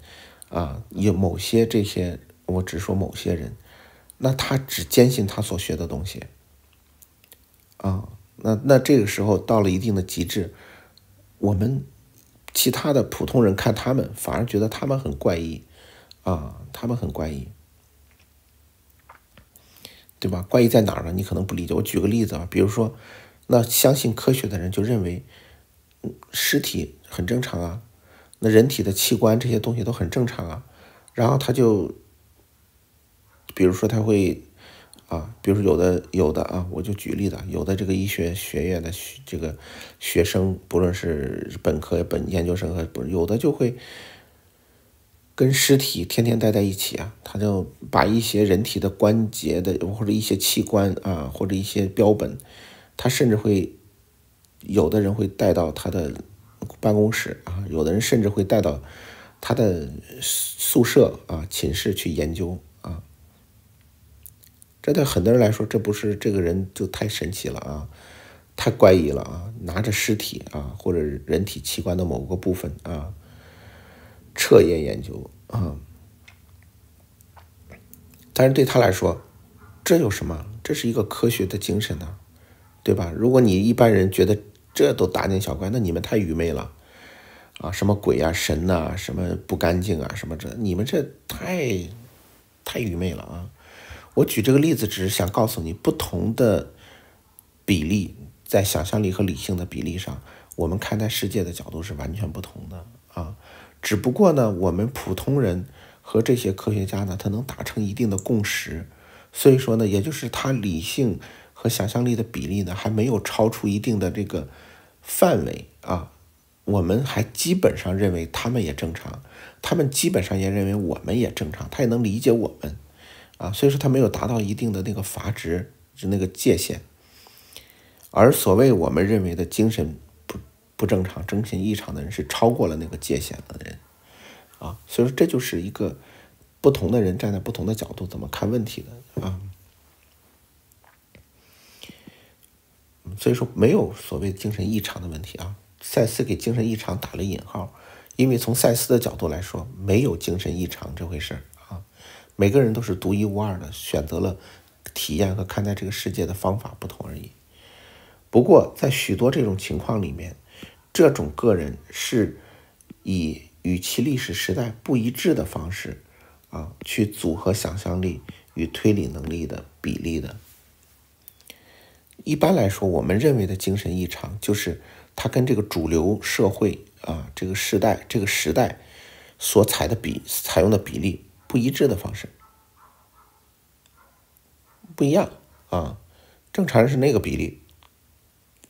啊，有某些这些，我只说某些人，那他只坚信他所学的东西，啊，那那这个时候到了一定的极致，我们其他的普通人看他们，反而觉得他们很怪异，啊，他们很怪异，对吧？怪异在哪儿呢？你可能不理解。我举个例子啊，比如说，那相信科学的人就认为，尸体很正常啊。那人体的器官这些东西都很正常啊，然后他就，比如说他会，啊，比如说有的有的啊，我就举例子，有的这个医学学院的这个学生，不论是本科本研究生和不有的就会跟尸体天天待在一起啊，他就把一些人体的关节的或者一些器官啊或者一些标本，他甚至会有的人会带到他的。办公室啊，有的人甚至会带到他的宿舍啊、寝室去研究。这对很多人来说，这不是这个人就太神奇了啊，太怪异了啊！拿着尸体啊，或者人体器官的某个部分啊，彻夜研究啊。但是对他来说，这有什么？这是一个科学的精神呢，对吧？如果你一般人觉得，这都大惊小怪，那你们太愚昧了，啊，什么鬼啊，神呐，什么不干净啊，什么这，你们这太，太愚昧了啊！我举这个例子，只是想告诉你，不同的比例在想象力和理性的比例上，我们看待世界的角度是完全不同的啊。只不过呢，我们普通人和这些科学家呢，他能达成一定的共识，所以说呢，也就是他理性和想象力的比例呢，还没有超出一定的这个。范围啊，我们还基本上认为他们也正常，他们基本上也认为我们也正常，他也能理解我们，啊，所以说他没有达到一定的那个阀值，就那个界限。而所谓我们认为的精神不不正常、精神异常的人，是超过了那个界限的人，啊，所以说这就是一个不同的人站在不同的角度怎么看问题的啊。所以说没有所谓精神异常的问题啊，赛斯给精神异常打了引号，因为从赛斯的角度来说，没有精神异常这回事啊，每个人都是独一无二的，选择了体验和看待这个世界的方法不同而已。不过在许多这种情况里面，这种个人是以与其历史时代不一致的方式啊，去组合想象力与推理能力的比例的。一般来说，我们认为的精神异常，就是他跟这个主流社会啊，这个时代、这个时代所采的比、采用的比例不一致的方式不一样啊。正常人是那个比例，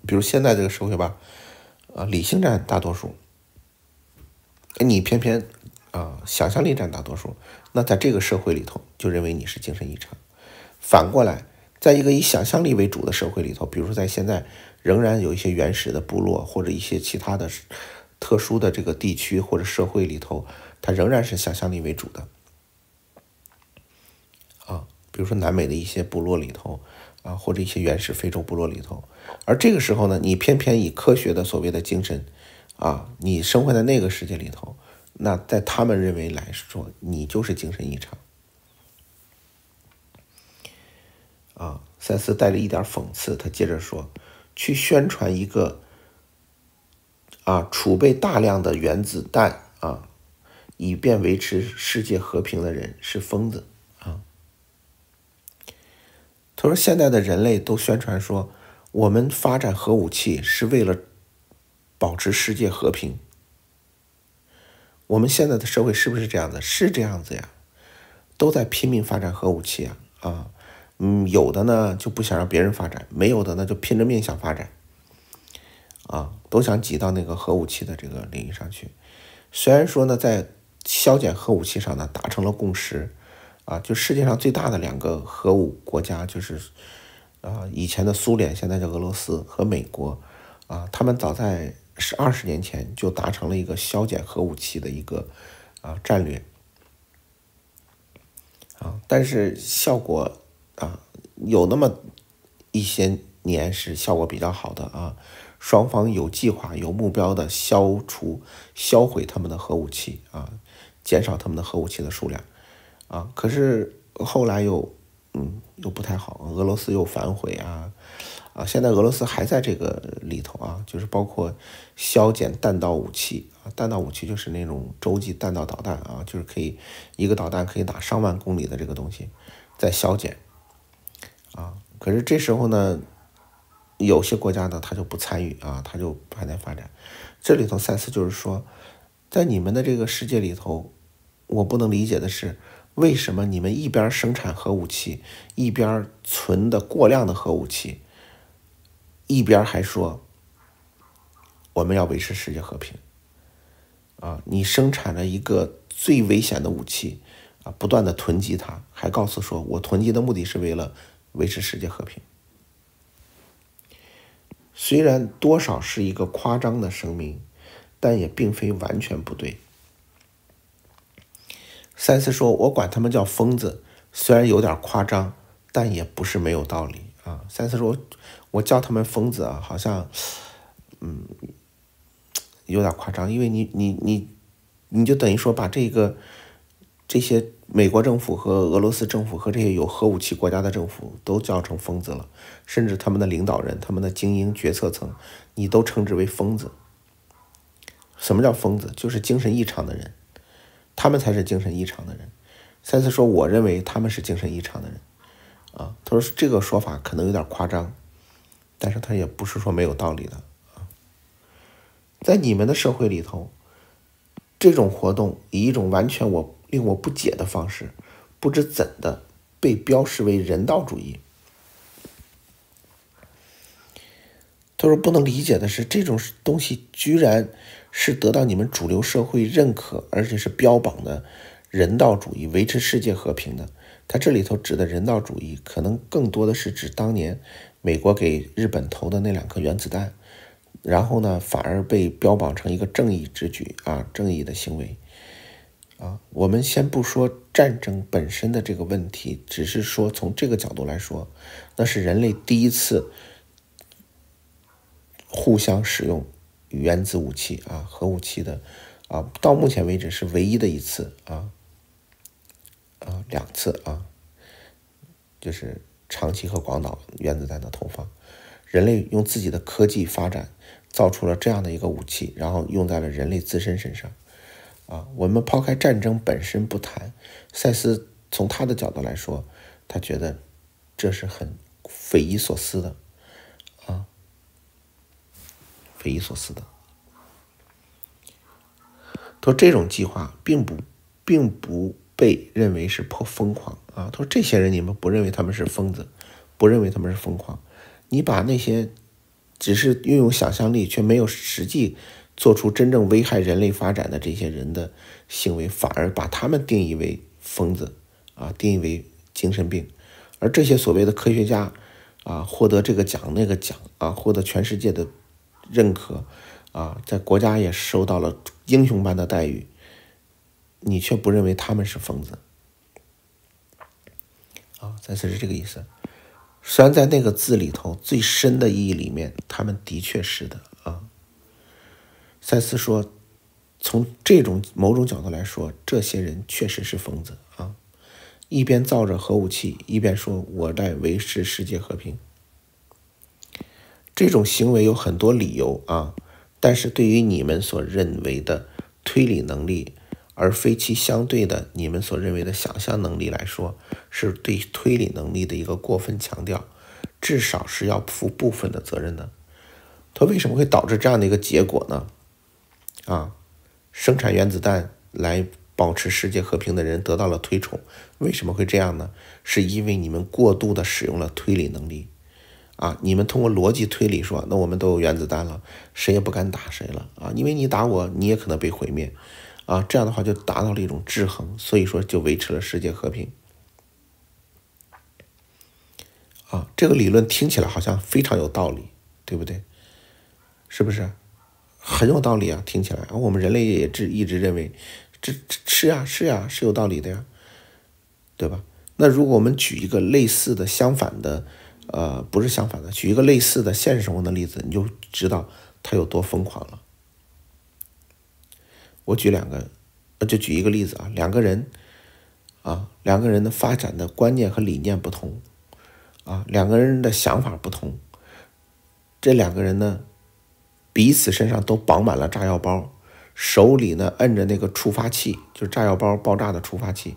比如现在这个社会吧，啊，理性占大多数，你偏偏啊，想象力占大多数，那在这个社会里头，就认为你是精神异常。反过来。在一个以想象力为主的社会里头，比如说在现在仍然有一些原始的部落或者一些其他的特殊的这个地区或者社会里头，它仍然是想象力为主的。比如说南美的一些部落里头，啊，或者一些原始非洲部落里头，而这个时候呢，你偏偏以科学的所谓的精神，啊，你生活在那个世界里头，那在他们认为来说，你就是精神异常。啊，赛斯带着一点讽刺，他接着说：“去宣传一个啊储备大量的原子弹啊，以便维持世界和平的人是疯子。”他说：“现在的人类都宣传说，我们发展核武器是为了保持世界和平。我们现在的社会是不是这样子？是这样子呀，都在拼命发展核武器啊啊！”嗯，有的呢就不想让别人发展，没有的呢就拼着命想发展，啊，都想挤到那个核武器的这个领域上去。虽然说呢，在削减核武器上呢达成了共识，啊，就世界上最大的两个核武国家就是，啊，以前的苏联，现在叫俄罗斯和美国，啊，他们早在是二十年前就达成了一个削减核武器的一个啊战略，啊，但是效果。啊，有那么一些年是效果比较好的啊，双方有计划、有目标的消除、销毁他们的核武器啊，减少他们的核武器的数量啊。可是后来又，嗯，又不太好，俄罗斯又反悔啊啊！现在俄罗斯还在这个里头啊，就是包括削减弹道武器啊，弹道武器就是那种洲际弹道导弹啊，就是可以一个导弹可以打上万公里的这个东西，在削减。啊，可是这时候呢，有些国家呢，他就不参与啊，他就还在发展。这里头赛斯就是说，在你们的这个世界里头，我不能理解的是，为什么你们一边生产核武器，一边存的过量的核武器，一边还说我们要维持世界和平。啊，你生产了一个最危险的武器，啊，不断的囤积它，还告诉说我囤积的目的是为了。维持世界和平，虽然多少是一个夸张的声明，但也并非完全不对。赛斯说：“我管他们叫疯子，虽然有点夸张，但也不是没有道理啊。”赛斯说：“我叫他们疯子啊，好像，嗯，有点夸张，因为你你你，你就等于说把这个。”这些美国政府和俄罗斯政府和这些有核武器国家的政府都叫成疯子了，甚至他们的领导人、他们的精英决策层，你都称之为疯子。什么叫疯子？就是精神异常的人，他们才是精神异常的人。赛斯说：“我认为他们是精神异常的人。”啊，他说这个说法可能有点夸张，但是他也不是说没有道理的啊。在你们的社会里头，这种活动以一种完全我。令我不解的方式，不知怎的被标示为人道主义。他说：“不能理解的是，这种东西居然是得到你们主流社会认可，而且是标榜的人道主义，维持世界和平的。他这里头指的人道主义，可能更多的是指当年美国给日本投的那两颗原子弹，然后呢，反而被标榜成一个正义之举啊，正义的行为。”啊，我们先不说战争本身的这个问题，只是说从这个角度来说，那是人类第一次互相使用原子武器啊，核武器的啊，到目前为止是唯一的一次啊啊两次啊，就是长崎和广岛原子弹的投放，人类用自己的科技发展造出了这样的一个武器，然后用在了人类自身身上。啊，我们抛开战争本身不谈，赛斯从他的角度来说，他觉得这是很匪夷所思的，啊，匪夷所思的。他说这种计划并不并不被认为是破疯狂啊。他说这些人你们不认为他们是疯子，不认为他们是疯狂，你把那些只是运用想象力却没有实际。做出真正危害人类发展的这些人的行为，反而把他们定义为疯子啊，定义为精神病。而这些所谓的科学家啊，获得这个奖那个奖啊，获得全世界的认可啊，在国家也受到了英雄般的待遇，你却不认为他们是疯子。啊，再次是这个意思。虽然在那个字里头最深的意义里面，他们的确是的啊。赛斯说，从这种某种角度来说，这些人确实是疯子啊！一边造着核武器，一边说我在维持世界和平。这种行为有很多理由啊，但是对于你们所认为的推理能力。而非其相对的，你们所认为的想象能力来说，是对推理能力的一个过分强调，至少是要负部分的责任的。它为什么会导致这样的一个结果呢？啊，生产原子弹来保持世界和平的人得到了推崇，为什么会这样呢？是因为你们过度的使用了推理能力，啊，你们通过逻辑推理说，那我们都有原子弹了，谁也不敢打谁了啊，因为你打我，你也可能被毁灭。啊，这样的话就达到了一种制衡，所以说就维持了世界和平。啊，这个理论听起来好像非常有道理，对不对？是不是很有道理啊？听起来，我们人类也直一直认为，这是呀是呀是有道理的呀，对吧？那如果我们举一个类似的相反的，呃，不是相反的，举一个类似的现实生活的例子，你就知道他有多疯狂了。我举两个，就举一个例子啊，两个人，啊，两个人的发展的观念和理念不同，啊，两个人的想法不同，这两个人呢，彼此身上都绑满了炸药包，手里呢摁着那个触发器，就是炸药包爆炸的触发器，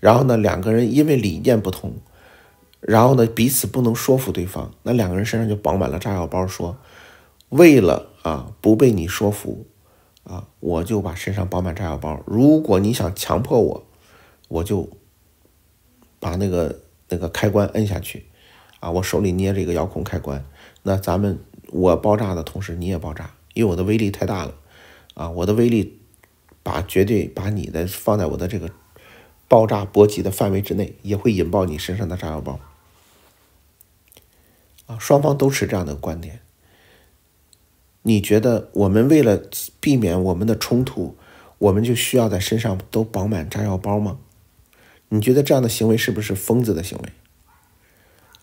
然后呢，两个人因为理念不同，然后呢，彼此不能说服对方，那两个人身上就绑满了炸药包，说，为了啊不被你说服。啊，我就把身上绑满炸药包。如果你想强迫我，我就把那个那个开关摁下去。啊，我手里捏着一个遥控开关，那咱们我爆炸的同时你也爆炸，因为我的威力太大了。啊，我的威力把绝对把你的放在我的这个爆炸波及的范围之内，也会引爆你身上的炸药包。啊，双方都持这样的观点。你觉得我们为了避免我们的冲突，我们就需要在身上都绑满炸药包吗？你觉得这样的行为是不是疯子的行为？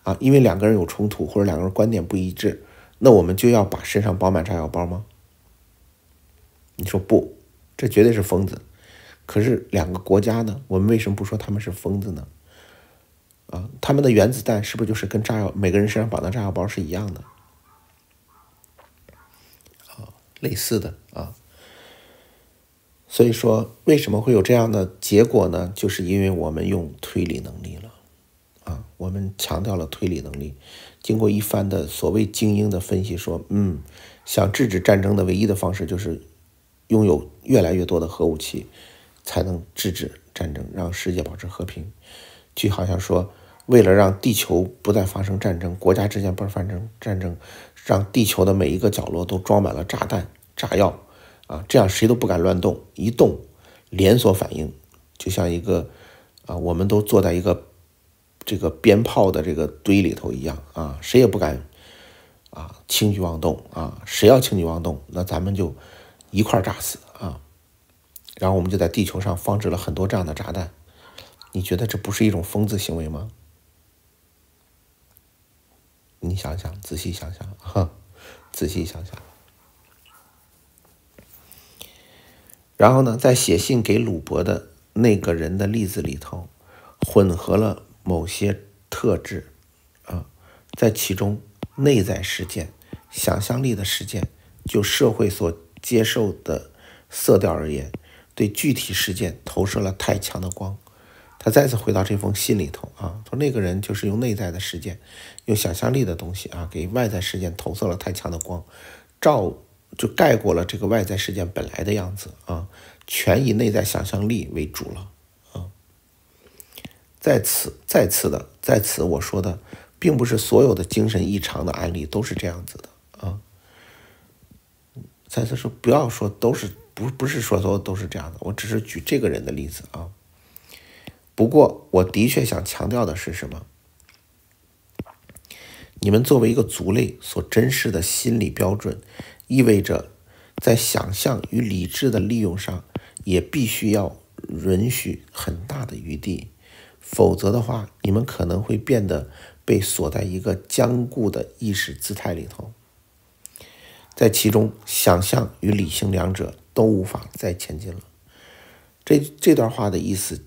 啊，因为两个人有冲突或者两个人观点不一致，那我们就要把身上绑满炸药包吗？你说不，这绝对是疯子。可是两个国家呢？我们为什么不说他们是疯子呢？啊，他们的原子弹是不是就是跟炸药每个人身上绑的炸药包是一样的？啊类似的啊，所以说为什么会有这样的结果呢？就是因为我们用推理能力了啊，我们强调了推理能力。经过一番的所谓精英的分析，说嗯，想制止战争的唯一的方式就是拥有越来越多的核武器，才能制止战争，让世界保持和平。就好像说，为了让地球不再发生战争，国家之间不发生战争。让地球的每一个角落都装满了炸弹、炸药，啊，这样谁都不敢乱动，一动连锁反应，就像一个啊，我们都坐在一个这个鞭炮的这个堆里头一样啊，谁也不敢啊轻举妄动啊，谁要轻举妄动，那咱们就一块炸死啊，然后我们就在地球上放置了很多这样的炸弹，你觉得这不是一种疯子行为吗？你想想，仔细想想，哈，仔细想想。然后呢，在写信给鲁伯的那个人的例子里头，混合了某些特质，啊，在其中内在事件、想象力的事件，就社会所接受的色调而言，对具体事件投射了太强的光。他再次回到这封信里头啊，说那个人就是用内在的事件，用想象力的东西啊，给外在事件投射了太强的光，照就盖过了这个外在事件本来的样子啊，全以内在想象力为主了啊。在此，再次的，在此我说的，并不是所有的精神异常的案例都是这样子的啊。再次说，不要说都是不不是说所有都是这样的，我只是举这个人的例子啊。不过，我的确想强调的是什么？你们作为一个族类所珍视的心理标准，意味着在想象与理智的利用上，也必须要允许很大的余地，否则的话，你们可能会变得被锁在一个僵固的意识姿态里头，在其中，想象与理性两者都无法再前进了。这这段话的意思，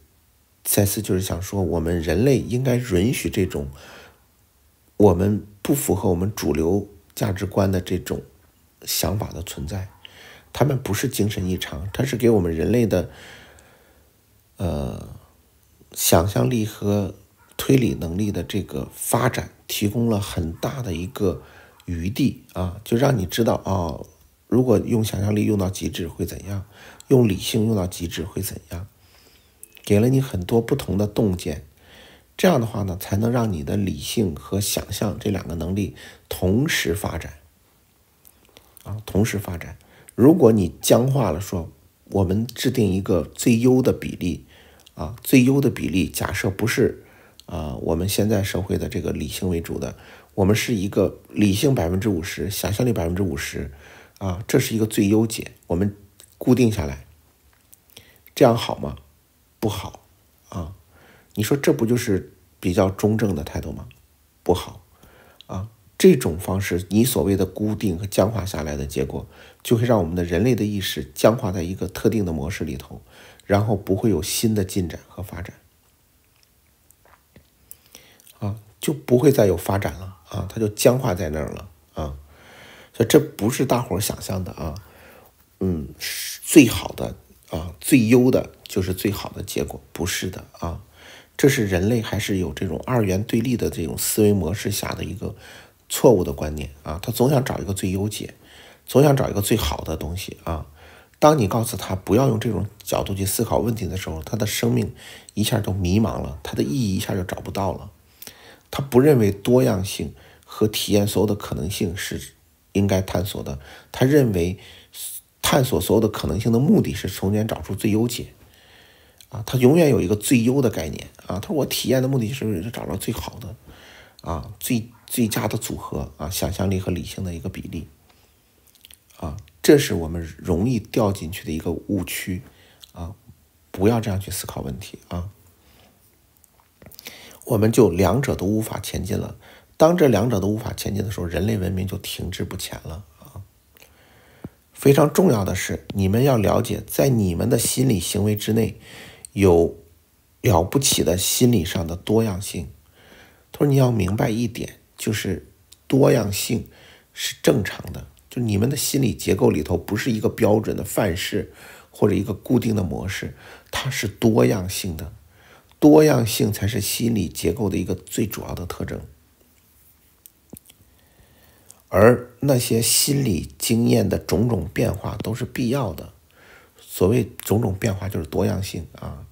再次就是想说，我们人类应该允许这种我们不符合我们主流价值观的这种想法的存在。他们不是精神异常，它是给我们人类的，呃，想象力和推理能力的这个发展提供了很大的一个余地啊，就让你知道啊，如果用想象力用到极致会怎样，用理性用到极致会怎样，给了你很多不同的洞见，这样的话呢，才能让你的理性和想象这两个能力同时发展，啊，同时发展。如果你僵化了，说我们制定一个最优的比例，啊，最优的比例假设不是啊，我们现在社会的这个理性为主的，我们是一个理性百分之五十，想象力百分之五十，啊，这是一个最优解，我们固定下来，这样好吗？不好，啊，你说这不就是比较中正的态度吗？不好，啊。这种方式，你所谓的固定和僵化下来的结果，就会让我们的人类的意识僵化在一个特定的模式里头，然后不会有新的进展和发展，啊，就不会再有发展了。啊，它就僵化在那儿了。啊，所以这不是大伙儿想象的啊，嗯，最好的啊，最优的就是最好的结果，不是的啊，这是人类还是有这种二元对立的这种思维模式下的一个。错误的观念啊，他总想找一个最优解，总想找一个最好的东西啊。当你告诉他不要用这种角度去思考问题的时候，他的生命一下都迷茫了，他的意义一下就找不到了。他不认为多样性和体验所有的可能性是应该探索的，他认为探索所有的可能性的目的是从前找出最优解啊。他永远有一个最优的概念啊。他说我体验的目的是找到最好的啊，最。最佳的组合啊，想象力和理性的一个比例啊，这是我们容易掉进去的一个误区啊！不要这样去思考问题啊！我们就两者都无法前进了。当这两者都无法前进的时候，人类文明就停滞不前了啊！非常重要的是，你们要了解，在你们的心理行为之内，有了不起的心理上的多样性。他说：“你要明白一点。”就是多样性是正常的，就你们的心理结构里头不是一个标准的范式或者一个固定的模式，它是多样性的，多样性才是心理结构的一个最主要的特征。而那些心理经验的种种变化都是必要的，所谓种种变化就是多样性啊，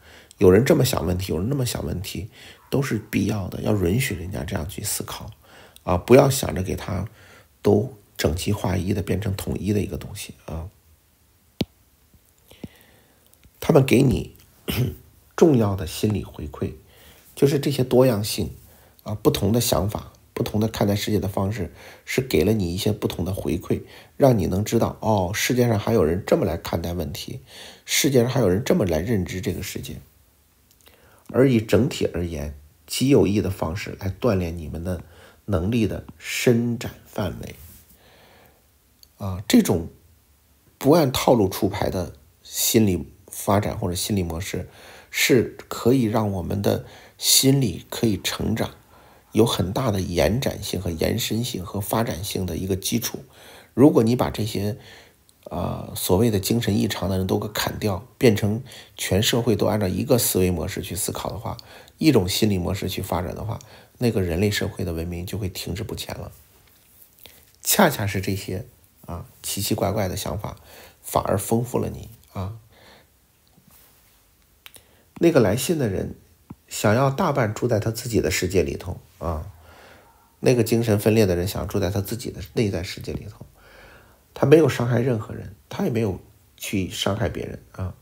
有人这么想问题，有人那么想问题，都是必要的，要允许人家这样去思考。啊，不要想着给他都整齐划一的变成统一的一个东西啊！他们给你 重要的心理回馈，就是这些多样性啊，不同的想法，不同的看待世界的方式，是给了你一些不同的回馈，让你能知道哦，世界上还有人这么来看待问题，世界上还有人这么来认知这个世界，而以整体而言，极有益的方式来锻炼你们的。能力的伸展范围，啊，这种不按套路出牌的心理发展或者心理模式，是可以让我们的心理可以成长，有很大的延展性和延伸性和发展性的一个基础。如果你把这些啊所谓的精神异常的人都给砍掉，变成全社会都按照一个思维模式去思考的话，一种心理模式去发展的话。那个人类社会的文明就会停滞不前了。恰恰是这些啊奇奇怪怪的想法，反而丰富了你啊。那个来信的人想要大半住在他自己的世界里头啊，那个精神分裂的人想要住在他自己的内在世界里头，他没有伤害任何人，他也没有去伤害别人啊。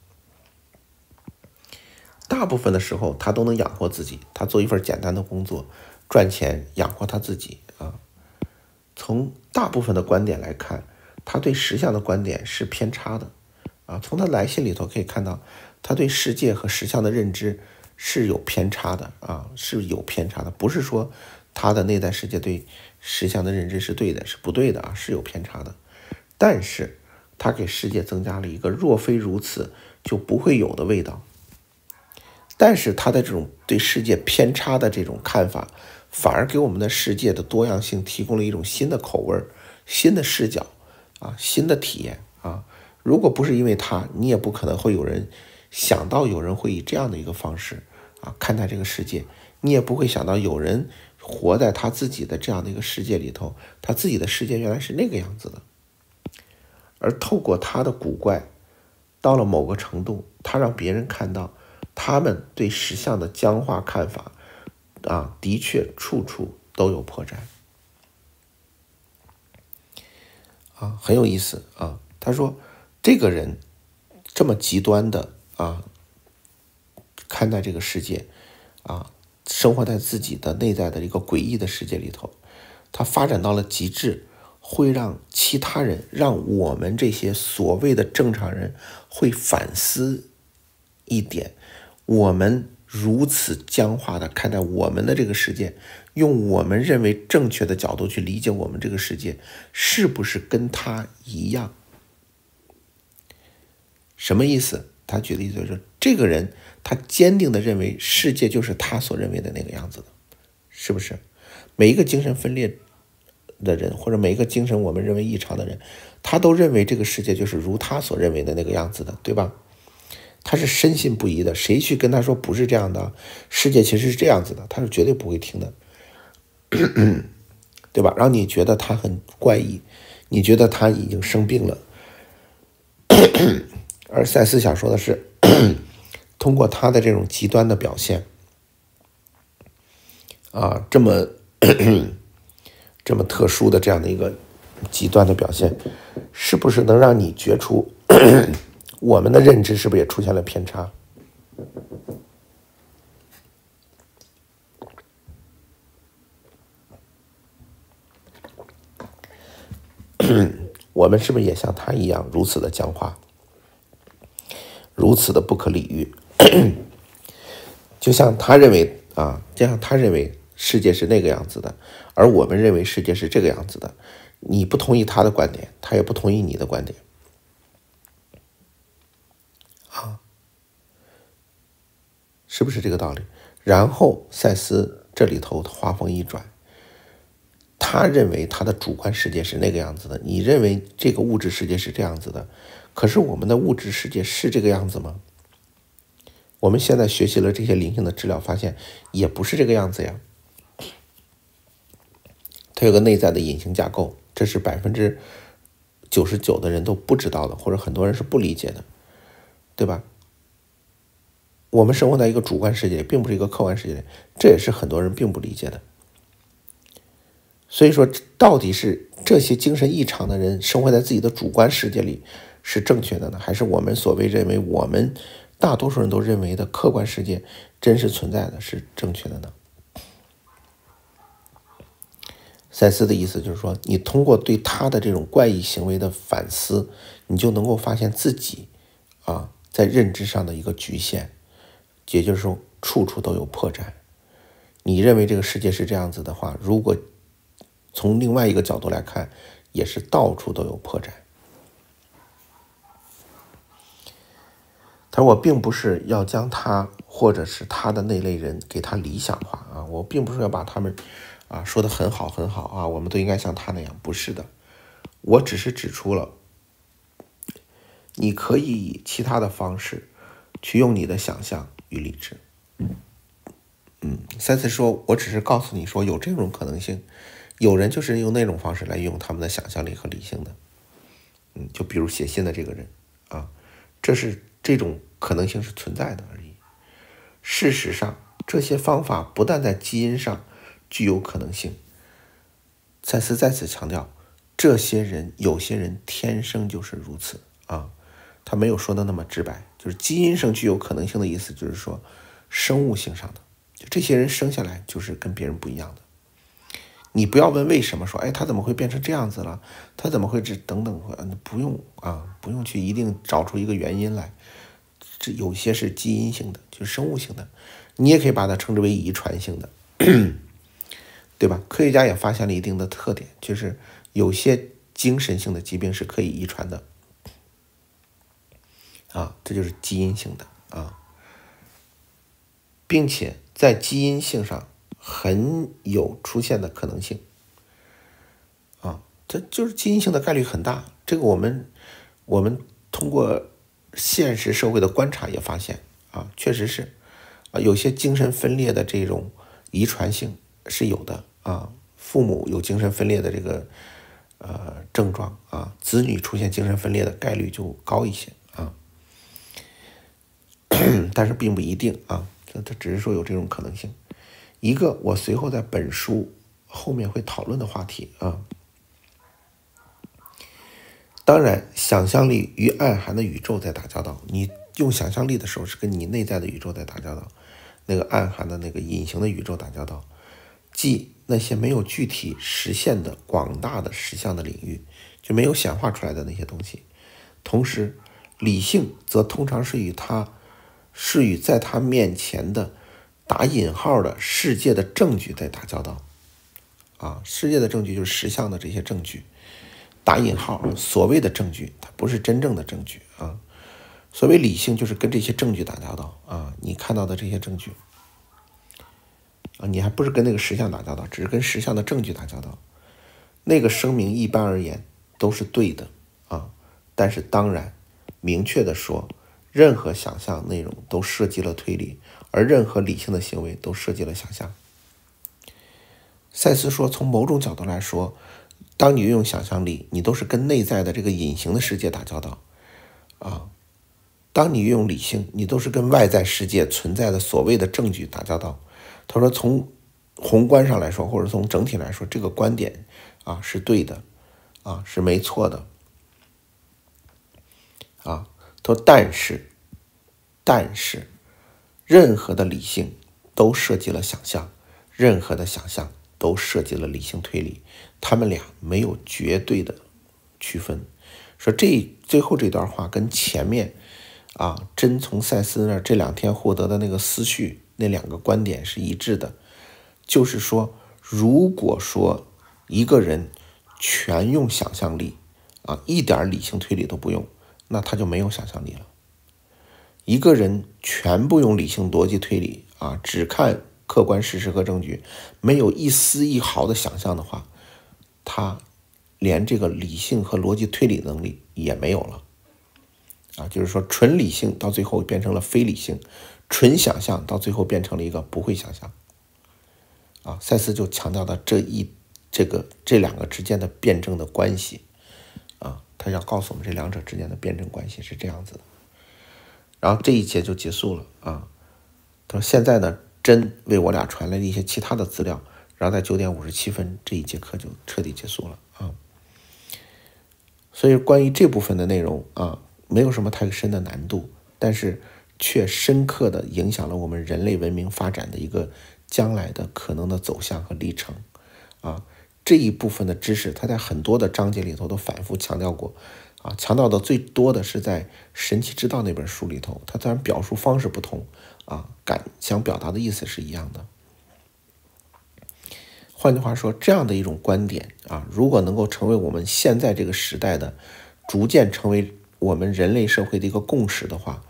大部分的时候，他都能养活自己，他做一份简单的工作。赚钱养活他自己啊！从大部分的观点来看，他对实相的观点是偏差的，啊，从他来信里头可以看到，他对世界和实相的认知是有偏差的，啊，是有偏差的，不是说他的内在世界对实相的认知是对的，是不对的啊，是有偏差的，但是他给世界增加了一个若非如此就不会有的味道，但是他的这种对世界偏差的这种看法，反而给我们的世界的多样性提供了一种新的口味、新的视角。啊，新的体验啊！如果不是因为他，你也不可能会有人想到有人会以这样的一个方式啊看待这个世界，你也不会想到有人活在他自己的这样的一个世界里头，他自己的世界原来是那个样子的。而透过他的古怪，到了某个程度，他让别人看到他们对石像的僵化看法啊，的确处处都有破绽。啊，很有意思啊！他说，这个人这么极端的啊，看待这个世界啊，生活在自己的内在的一个诡异的世界里头，他发展到了极致，会让其他人，让我们这些所谓的正常人会反思一点：我们如此僵化的看待我们的这个世界。用我们认为正确的角度去理解我们这个世界，是不是跟他一样？什么意思？他举的例子就是说，这个人他坚定的认为世界就是他所认为的那个样子的，是不是？每一个精神分裂的人，或者每一个精神我们认为异常的人，他都认为这个世界就是如他所认为的那个样子的，对吧？他是深信不疑的。谁去跟他说不是这样的，世界其实是这样子的，他是绝对不会听的。对吧？让你觉得他很怪异，你觉得他已经生病了。而赛斯想说的是，通过他的这种极端的表现，啊，这么这么特殊的这样的一个极端的表现，是不是能让你觉出 我们的认知是不是也出现了偏差？我们是不是也像他一样如此的僵化，如此的不可理喻？就像他认为啊，就像他认为世界是那个样子的，而我们认为世界是这个样子的。你不同意他的观点，他也不同意你的观点，啊，是不是这个道理？然后赛斯这里头话锋一转。他认为他的主观世界是那个样子的，你认为这个物质世界是这样子的，可是我们的物质世界是这个样子吗？我们现在学习了这些灵性的治疗，发现也不是这个样子呀。它有个内在的隐形架构，这是百分之九十九的人都不知道的，或者很多人是不理解的，对吧？我们生活在一个主观世界，并不是一个客观世界，这也是很多人并不理解的。所以说，到底是这些精神异常的人生活在自己的主观世界里是正确的呢，还是我们所谓认为我们大多数人都认为的客观世界真实存在的是正确的呢？赛斯的意思就是说，你通过对他的这种怪异行为的反思，你就能够发现自己啊在认知上的一个局限，也就是说，处处都有破绽。你认为这个世界是这样子的话，如果从另外一个角度来看，也是到处都有破绽。他说：“我并不是要将他或者是他的那类人给他理想化啊，我并不是要把他们啊说的很好很好啊，我们都应该像他那样，不是的。我只是指出了，你可以以其他的方式去用你的想象与理智。嗯，三次说，我只是告诉你说有这种可能性。”有人就是用那种方式来用他们的想象力和理性的，嗯，就比如写信的这个人啊，这是这种可能性是存在的而已。事实上，这些方法不但在基因上具有可能性，再次再次强调，这些人有些人天生就是如此啊，他没有说的那么直白，就是基因上具有可能性的意思，就是说生物性上的，就这些人生下来就是跟别人不一样的。你不要问为什么，说哎，他怎么会变成这样子了？他怎么会这等等？不用啊，不用去一定找出一个原因来。这有些是基因性的，就是生物性的，你也可以把它称之为遗传性的，对吧？科学家也发现了一定的特点，就是有些精神性的疾病是可以遗传的，啊，这就是基因性的啊，并且在基因性上。很有出现的可能性，啊，这就是基因性的概率很大。这个我们我们通过现实社会的观察也发现，啊，确实是，啊，有些精神分裂的这种遗传性是有的，啊，父母有精神分裂的这个呃症状，啊，子女出现精神分裂的概率就高一些，啊，但是并不一定，啊，这它只是说有这种可能性。一个我随后在本书后面会讨论的话题啊，当然，想象力与暗含的宇宙在打交道。你用想象力的时候，是跟你内在的宇宙在打交道，那个暗含的那个隐形的宇宙打交道，即那些没有具体实现的广大的实相的领域，就没有显化出来的那些东西。同时，理性则通常是与他是与在他面前的。打引号的世界的证据在打交道，啊，世界的证据就是实相的这些证据，打引号，所谓的证据，它不是真正的证据啊。所谓理性就是跟这些证据打交道啊，你看到的这些证据，啊，你还不是跟那个实相打交道，只是跟实相的证据打交道。那个声明一般而言都是对的啊，但是当然，明确的说，任何想象内容都涉及了推理。而任何理性的行为都涉及了想象。赛斯说，从某种角度来说，当你运用想象力，你都是跟内在的这个隐形的世界打交道，啊，当你运用理性，你都是跟外在世界存在的所谓的证据打交道。他说，从宏观上来说，或者从整体来说，这个观点啊是对的，啊是没错的，啊，他说，但是，但是。任何的理性都涉及了想象，任何的想象都涉及了理性推理，他们俩没有绝对的区分。说这最后这段话跟前面啊，真从赛斯那这两天获得的那个思绪那两个观点是一致的，就是说，如果说一个人全用想象力啊，一点理性推理都不用，那他就没有想象力了。一个人全部用理性逻辑推理啊，只看客观事实和证据，没有一丝一毫的想象的话，他连这个理性和逻辑推理能力也没有了啊。就是说，纯理性到最后变成了非理性，纯想象到最后变成了一个不会想象啊。赛斯就强调的这一这个这两个之间的辩证的关系啊，他要告诉我们这两者之间的辩证关系是这样子的。然后这一节就结束了啊。他说：“现在呢，真为我俩传来了一些其他的资料。”然后在九点五十七分，这一节课就彻底结束了啊。所以关于这部分的内容啊，没有什么太深的难度，但是却深刻的影响了我们人类文明发展的一个将来的可能的走向和历程啊。这一部分的知识，他在很多的章节里头都反复强调过。啊，强调的最多的是在《神奇之道》那本书里头，它虽然表述方式不同，啊，感想表达的意思是一样的。换句话说，这样的一种观点啊，如果能够成为我们现在这个时代的，逐渐成为我们人类社会的一个共识的话，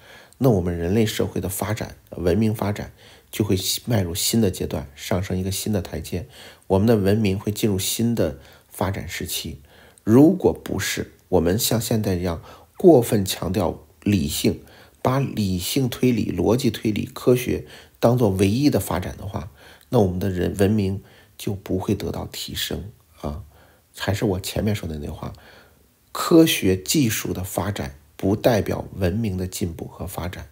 那我们人类社会的发展、文明发展就会迈入新的阶段，上升一个新的台阶，我们的文明会进入新的发展时期。如果不是，我们像现在一样过分强调理性，把理性推理、逻辑推理、科学当做唯一的发展的话，那我们的人文明就不会得到提升啊！还是我前面说的那话，科学技术的发展不代表文明的进步和发展，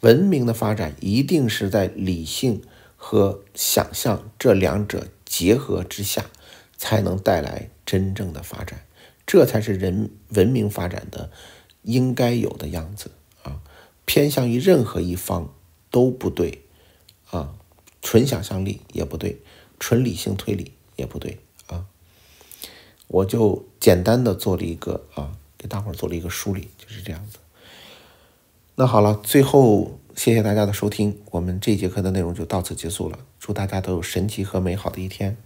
文明的发展一定是在理性和想象这两者结合之下，才能带来真正的发展。这才是人文明发展的应该有的样子啊！偏向于任何一方都不对啊，纯想象力也不对，纯理性推理也。不对啊。我就简单的做了一个啊，给大伙儿做了一个梳理，是这样子。那好了，最后谢谢大家的收听，我们这节课的内容就到此结束了。祝大家都有神奇和美好的一天。